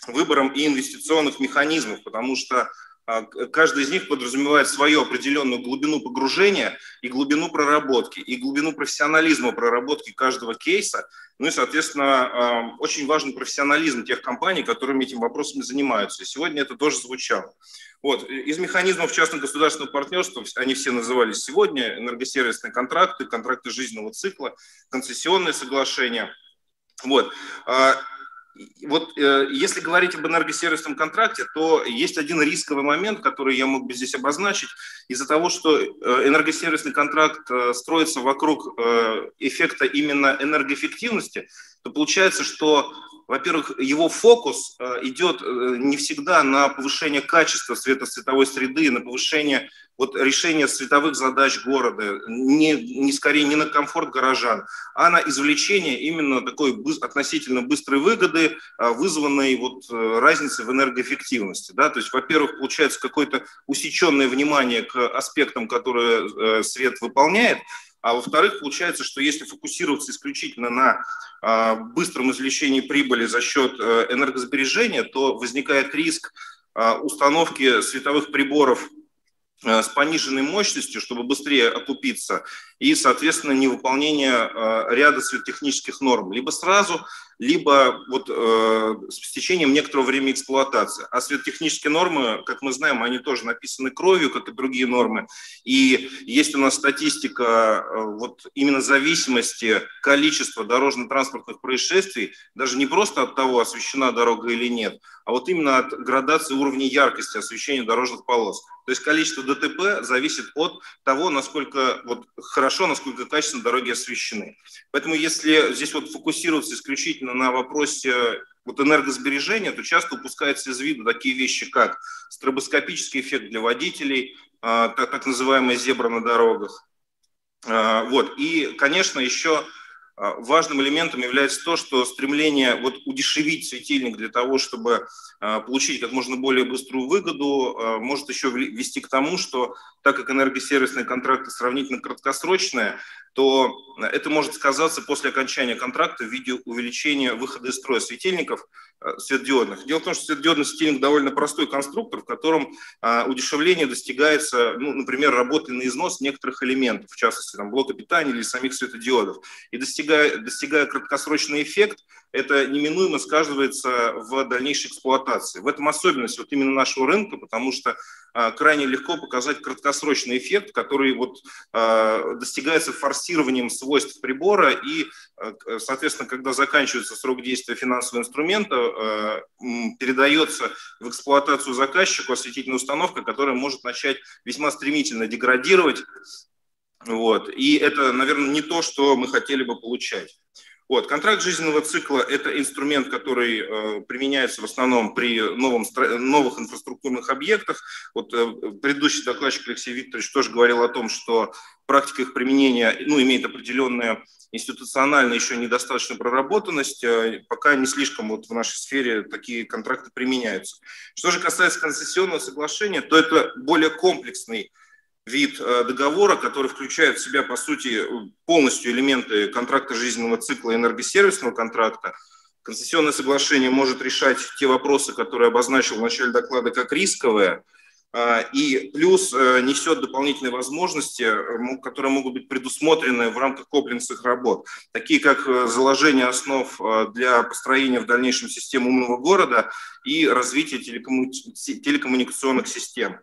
выбором и инвестиционных механизмов, потому что а, каждый из них подразумевает свою определенную глубину погружения и глубину проработки, и глубину профессионализма проработки каждого кейса. Ну и, соответственно, а, очень важен профессионализм тех компаний, которыми этим вопросами занимаются. И сегодня это тоже звучало. Вот. Из механизмов частно-государственного партнерства, они все назывались сегодня, энергосервисные контракты, контракты жизненного цикла, концессионные соглашения. Вот. Вот э, если говорить об энергосервисном контракте, то есть один рисковый момент, который я мог бы здесь обозначить. Из-за того, что э, энергосервисный контракт э, строится вокруг э, эффекта именно энергоэффективности, то получается, что во-первых, его фокус э, идет э, не всегда на повышение качества светосветовой среды, на повышение вот решения световых задач города, не, не скорее не на комфорт горожан, а на извлечение именно такой относительно быстрой выгоды, а, вызванной вот э, разницей в энергоэффективности. Да? То есть, во-первых, получается какое-то усеченное внимание к аспектам, которые э, свет выполняет, а во-вторых, получается, что если фокусироваться исключительно на а, быстром извлечении прибыли за счет э, энергосбережения, то возникает риск а, установки световых приборов Э, с пониженной мощностью, чтобы быстрее окупиться, и, соответственно, невыполнение э, ряда светотехнических норм. Либо сразу, либо вот э, с течением некоторого времени эксплуатации. А светотехнические нормы, как мы знаем, они тоже написаны кровью, как и другие нормы. И есть у нас статистика вот именно зависимости количества дорожно-транспортных происшествий, даже не просто от того, освещена дорога или нет, а вот именно от градации уровня яркости освещения дорожных полос. То есть количество ДТП зависит от того, насколько вот, хорошо, насколько качественно дороги освещены. Поэтому если здесь вот фокусироваться исключительно на вопросе вот энергосбережения, то часто упускаются из виду такие вещи, как стробоскопический эффект для водителей, а, так, так называемая зебра на дорогах. А, вот. И, конечно, еще важным элементом является то, что стремление вот удешевить светильник для того, чтобы а, получить как можно более быструю выгоду, а, может еще вести к тому, что так как энергосервисные контракты сравнительно краткосрочные, то это может сказаться после окончания контракта в виде увеличения выхода из строя светильников светодиодных. Дело в том, что светодиодный светильник довольно простой конструктор, в котором а, удешевление достигается, ну, например, работой на износ некоторых элементов, в частности, там, блока питания или самих светодиодов. И достигая, достигая краткосрочный эффект, это неминуемо сказывается в дальнейшей эксплуатации. В этом особенность вот именно нашего рынка, потому что а, крайне легко показать краткосрочный эффект, который вот а, достигается форсированием свойств прибора и, а, соответственно, когда заканчивается срок действия финансового инструмента, передается в эксплуатацию заказчику осветительная установка, которая может начать весьма стремительно деградировать. Вот. И это, наверное, не то, что мы хотели бы получать. Вот. Контракт жизненного цикла – это инструмент, который э, применяется в основном при новом, новых инфраструктурных объектах. Вот э, предыдущий докладчик Алексей Викторович тоже говорил о том, что практика их применения ну, имеет определенную институционально еще недостаточную проработанность, э, пока не слишком вот в нашей сфере такие контракты применяются. Что же касается концессионного соглашения, то это более комплексный вид э, договора, который включает в себя, по сути, полностью элементы контракта жизненного цикла энергосервисного контракта. Концессионное соглашение может решать те вопросы, которые обозначил в начале доклада как рисковые, и плюс несет дополнительные возможности, которые могут быть предусмотрены в рамках комплексных работ, такие как заложение основ для построения в дальнейшем системы умного города и развитие телекоммуникационных систем.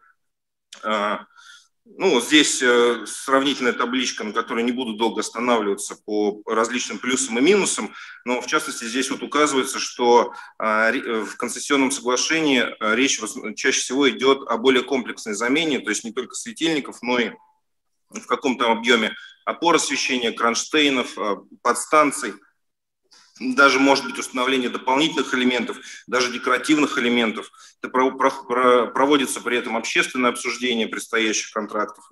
Ну, здесь э, сравнительная табличка, на которой не буду долго останавливаться по различным плюсам и минусам, но в частности здесь вот указывается, что а, э, в концессионном соглашении э, речь чаще всего идет о более комплексной замене, то есть не только светильников, но и в каком-то объеме опор освещения, кронштейнов, подстанций – даже может быть установление дополнительных элементов, даже декоративных элементов. Это проводится при этом общественное обсуждение предстоящих контрактов.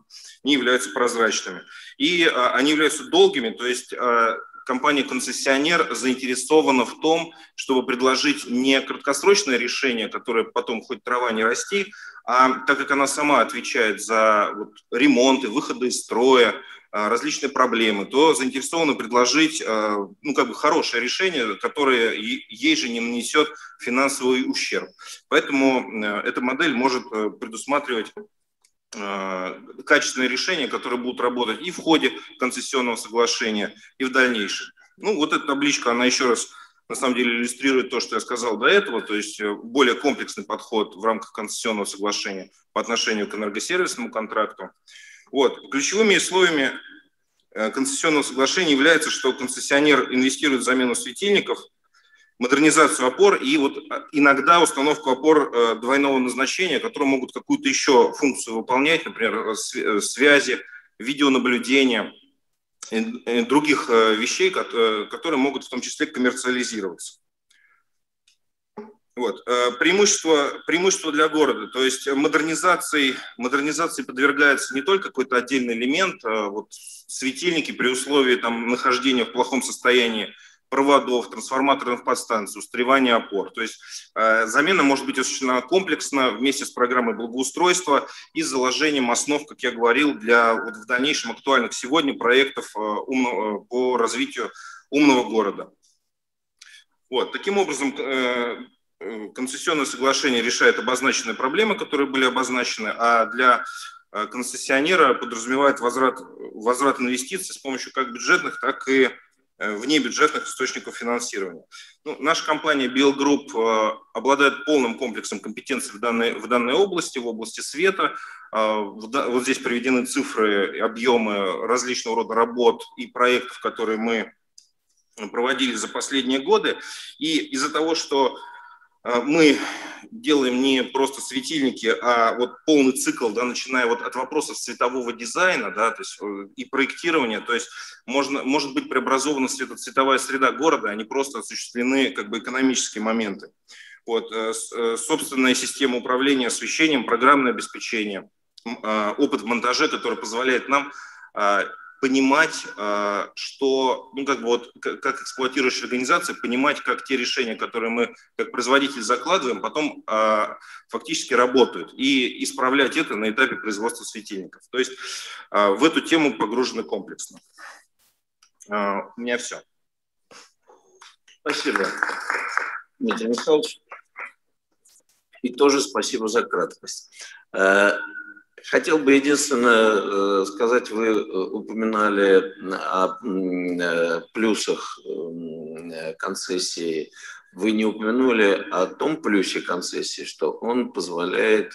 Они являются прозрачными. И а, они являются долгими, то есть а, компания-концессионер заинтересована в том, чтобы предложить не краткосрочное решение, которое потом хоть трава не расти, а так как она сама отвечает за вот, ремонты, выходы из строя, различные проблемы, то заинтересованы предложить а, ну, как бы хорошее решение, которое ей же не нанесет финансовый ущерб. Поэтому э, эта модель может предусматривать а, качественные решения, которые будут работать и в ходе концессионного соглашения, и в дальнейшем. Ну, вот эта табличка, она еще раз на самом деле иллюстрирует то, что я сказал до этого, то есть э, более комплексный подход в рамках концессионного соглашения по отношению к энергосервисному контракту. Вот. Ключевыми условиями э, концессионного соглашения является, что концессионер инвестирует в замену светильников, модернизацию опор и вот э, иногда установку опор э, двойного назначения, которые могут какую-то еще функцию выполнять, например, связи, видеонаблюдения других вещей, которые могут в том числе коммерциализироваться. Вот. Э, преимущество, преимущество для города, то есть модернизации, модернизации подвергается не только какой-то отдельный элемент, а вот светильники при условии там, нахождения в плохом состоянии проводов, трансформаторных подстанций, устаревания опор. То есть э, замена может быть осуществлена комплексно вместе с программой благоустройства и заложением основ, как я говорил, для вот, в дальнейшем актуальных сегодня проектов э, умного, по развитию умного города. Вот, таким образом, Э, концессионное соглашение решает обозначенные проблемы, которые были обозначены, а для э, концессионера подразумевает возврат, возврат инвестиций с помощью как бюджетных, так и э, внебюджетных источников финансирования. Ну, наша компания Bill Group обладает полным комплексом компетенций в данной, в данной области, в области света. Вот здесь приведены цифры, объемы различного рода работ и проектов, которые мы проводили за последние годы. И из-за того, что мы делаем не просто светильники, а вот полный цикл, да, начиная вот от вопросов цветового дизайна, да, то есть э, и проектирования, то есть можно, может быть преобразована цветовая среда города, а не просто осуществлены как бы экономические моменты. Вот, э, э, собственная система управления освещением, программное обеспечение, а, опыт в монтаже, который позволяет нам а, понимать, а, что, ну, как бы вот, как эксплуатирующая организация, понимать, как те решения, которые мы как производитель закладываем, потом а, фактически работают, и исправлять это на этапе производства светильников. То есть а, в эту тему погружены комплексно. У меня все. Спасибо, Дмитрий Михайлович. И тоже спасибо за краткость. Хотел бы единственное э, сказать, вы э, упоминали о э, плюсах концессии. Вы не упомянули о том плюсе концессии, что он позволяет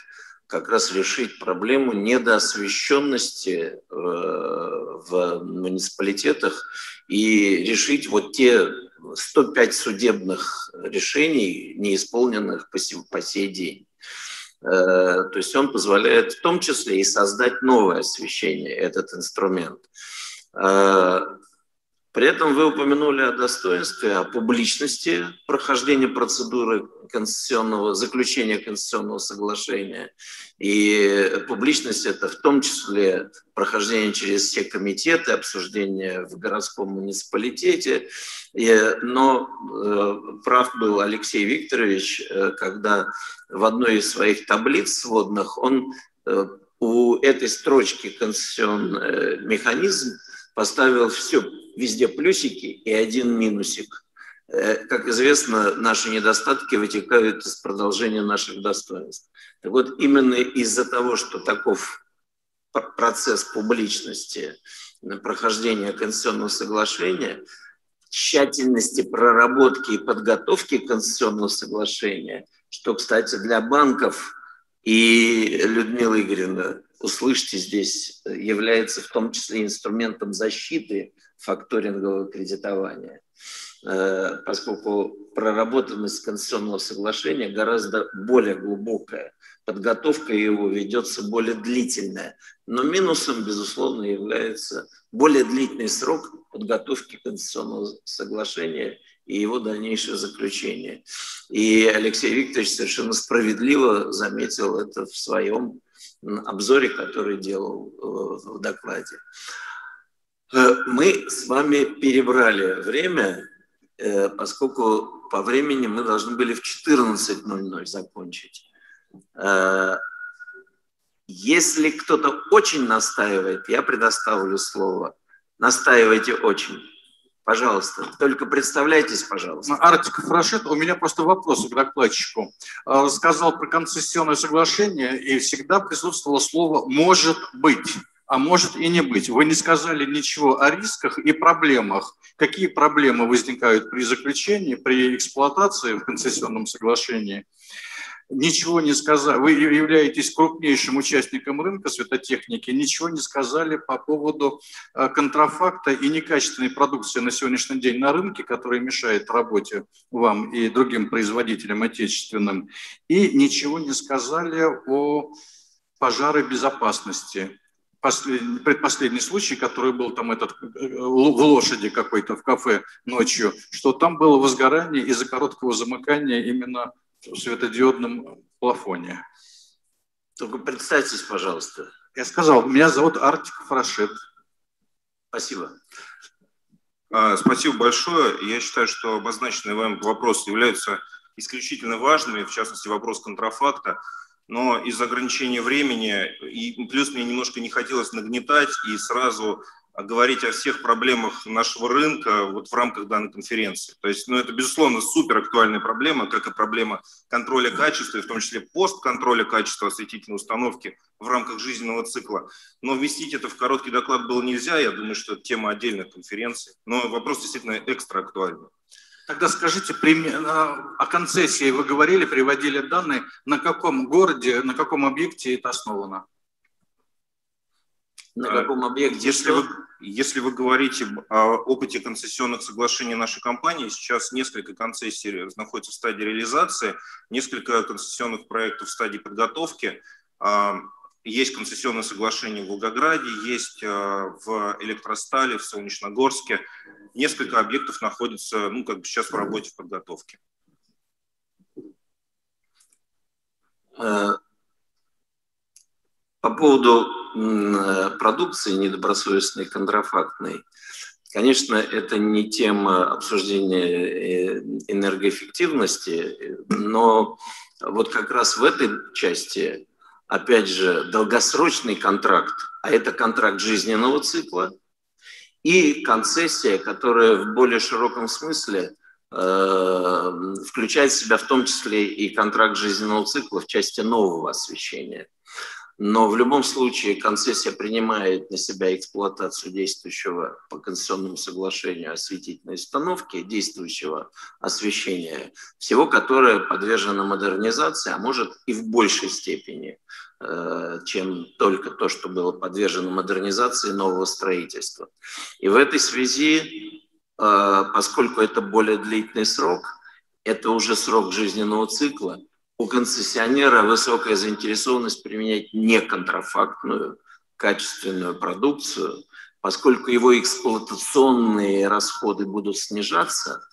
как раз решить проблему недоосвещенности в муниципалитетах и решить вот те 105 судебных решений, неисполненных по сей день. Э, то есть он позволяет в том числе и создать новое освещение, этот инструмент. Э, при этом вы упомянули о достоинстве, о публичности прохождения процедуры конституционного, заключения конституционного соглашения. И публичность – это в том числе прохождение через все комитеты, обсуждение в городском муниципалитете. И, но э, прав был Алексей Викторович, э, когда в одной из своих таблиц сводных он э, у этой строчки конституционный механизм поставил все, везде плюсики и один минусик. Э, как известно, наши недостатки вытекают из продолжения наших достоинств. Так вот, именно из-за того, что таков процесс публичности прохождения Конституционного соглашения, тщательности проработки и подготовки Конституционного соглашения, что, кстати, для банков и Людмила Игоревна, услышьте здесь, является в том числе инструментом защиты факторингового кредитования, э, поскольку проработанность Конституционного соглашения гораздо более глубокая, подготовка его ведется более длительная. Но минусом, безусловно, является более длительный срок подготовки Конституционного соглашения и его дальнейшее заключение. И Алексей Викторович совершенно справедливо заметил это в своем обзоре, который делал э, в докладе. Э, мы с вами перебрали время, э, поскольку по времени мы должны были в 14.00 закончить. Если кто-то очень настаивает, я предоставлю слово. Настаивайте очень. Пожалуйста, только представляйтесь, пожалуйста. Артик Фрашет, у меня просто вопрос к докладчику. Рассказал про концессионное соглашение, и всегда присутствовало слово «может быть» а может и не быть. Вы не сказали ничего о рисках и проблемах. Какие проблемы возникают при заключении, при эксплуатации в концессионном соглашении? ничего не сказали, вы являетесь крупнейшим участником рынка светотехники, ничего не сказали по поводу э, контрафакта и некачественной продукции на сегодняшний день на рынке, которая мешает работе вам и другим производителям отечественным, и ничего не сказали о пожаробезопасности. Последний, предпоследний случай, который был там этот э, в лошади какой-то в кафе ночью, что там было возгорание из-за короткого замыкания именно в светодиодном плафоне. Только представьтесь, пожалуйста. Я сказал, меня зовут Артик Фрашет. Спасибо. А, спасибо большое. Я считаю, что обозначенные вами вопросы являются исключительно важными, в частности, вопрос контрафакта. Но из-за ограничения времени, и плюс мне немножко не хотелось нагнетать и сразу говорить о всех проблемах нашего рынка вот в рамках данной конференции. То есть, ну, это, безусловно, супер актуальная проблема, как и проблема контроля качества, и в том числе постконтроля качества осветительной установки в рамках жизненного цикла. Но вместить это в короткий доклад было нельзя, я думаю, что это тема отдельной конференции. Но вопрос действительно экстра актуальный. Тогда скажите, о концессии вы говорили, приводили данные, на каком городе, на каком объекте это основано? На каком объекте? Если вы, если вы говорите о опыте концессионных соглашений нашей компании, сейчас несколько концессий находятся в стадии реализации, несколько концессионных проектов в стадии подготовки. Есть концессионное соглашение в Волгограде, есть а, в Электростале, в Солнечногорске. Несколько объектов находятся ну, как бы сейчас в работе, в подготовке. Э, по поводу э, продукции недобросовестной, контрафактной, конечно, это не тема обсуждения э, энергоэффективности, но вот как раз в этой части, опять же, долгосрочный контракт, а это контракт жизненного цикла, и концессия, которая в более широком смысле э, включает в себя в том числе и контракт жизненного цикла в части нового освещения. Но в любом случае концессия принимает на себя эксплуатацию действующего по конституционному соглашению осветительной установки, действующего освещения, всего, которое подвержено модернизации, а может и в большей степени, э, чем только то, что было подвержено модернизации нового строительства. И в этой связи, э, поскольку это более длительный срок, это уже срок жизненного цикла – у концессионера высокая заинтересованность применять неконтрафактную качественную продукцию, поскольку его эксплуатационные расходы будут снижаться,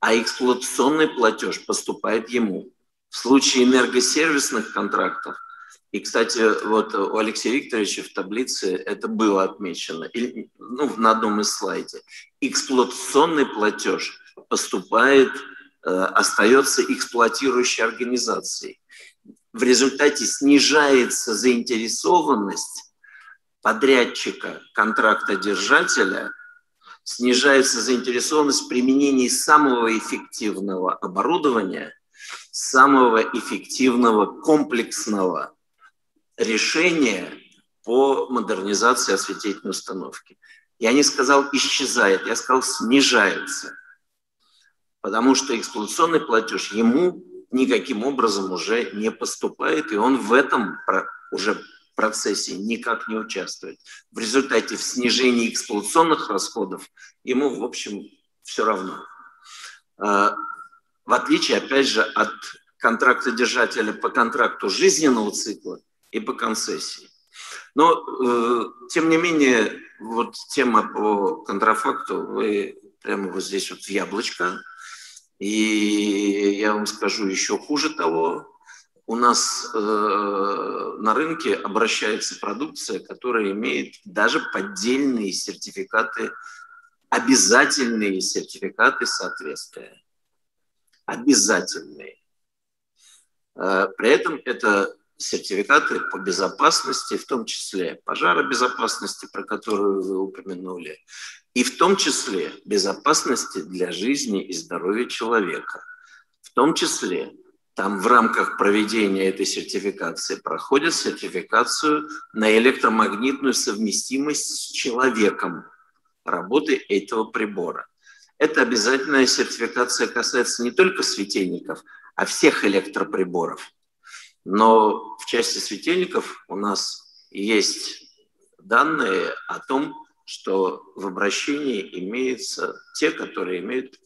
а эксплуатационный платеж поступает ему. В случае энергосервисных контрактов, и, кстати, вот у Алексея Викторовича в таблице это было отмечено, или, ну, на одном из слайдов, эксплуатационный платеж поступает остается эксплуатирующей организацией. В результате снижается заинтересованность подрядчика, контрактодержателя снижается заинтересованность в применении самого эффективного оборудования, самого эффективного комплексного решения по модернизации осветительной установки. Я не сказал исчезает, я сказал снижается. Потому что эксплуатационный платеж ему никаким образом уже не поступает, и он в этом уже процессе никак не участвует. В результате в снижении эксплуатационных расходов ему, в общем, все равно. А, в отличие, опять же, от контракта держателя по контракту жизненного цикла и по концессии. Но, э, тем не менее, вот тема по контрафакту, вы прямо вот здесь вот в яблочко. И я вам скажу еще хуже того, у нас э, на рынке обращается продукция, которая имеет даже поддельные сертификаты, обязательные сертификаты соответствия. Обязательные. Э, при этом это сертификаты по безопасности, в том числе пожаробезопасности, про которую вы упомянули, и в том числе безопасности для жизни и здоровья человека. В том числе там в рамках проведения этой сертификации проходят сертификацию на электромагнитную совместимость с человеком работы этого прибора. Эта обязательная сертификация касается не только светильников, а всех электроприборов. Но в части светильников у нас есть данные о том, что в обращении имеются те, которые имеют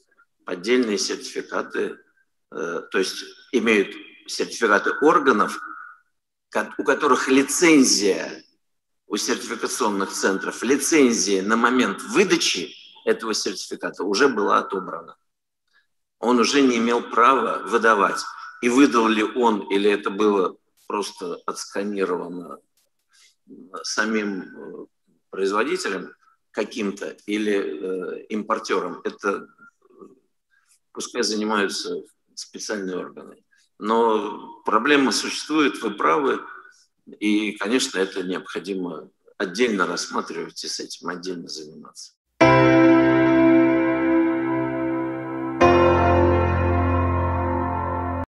поддельные сертификаты Э, то есть имеют сертификаты органов, у которых лицензия у сертификационных центров, лицензия на момент выдачи этого сертификата уже была отобрана. Он уже не имел права выдавать. И выдал ли он, или это было просто отсканировано самим э, производителем каким-то или э, импортером, это пускай занимаются специальные органы. Но проблема существует, вы правы, и, конечно, это необходимо отдельно рассматривать и с этим отдельно заниматься.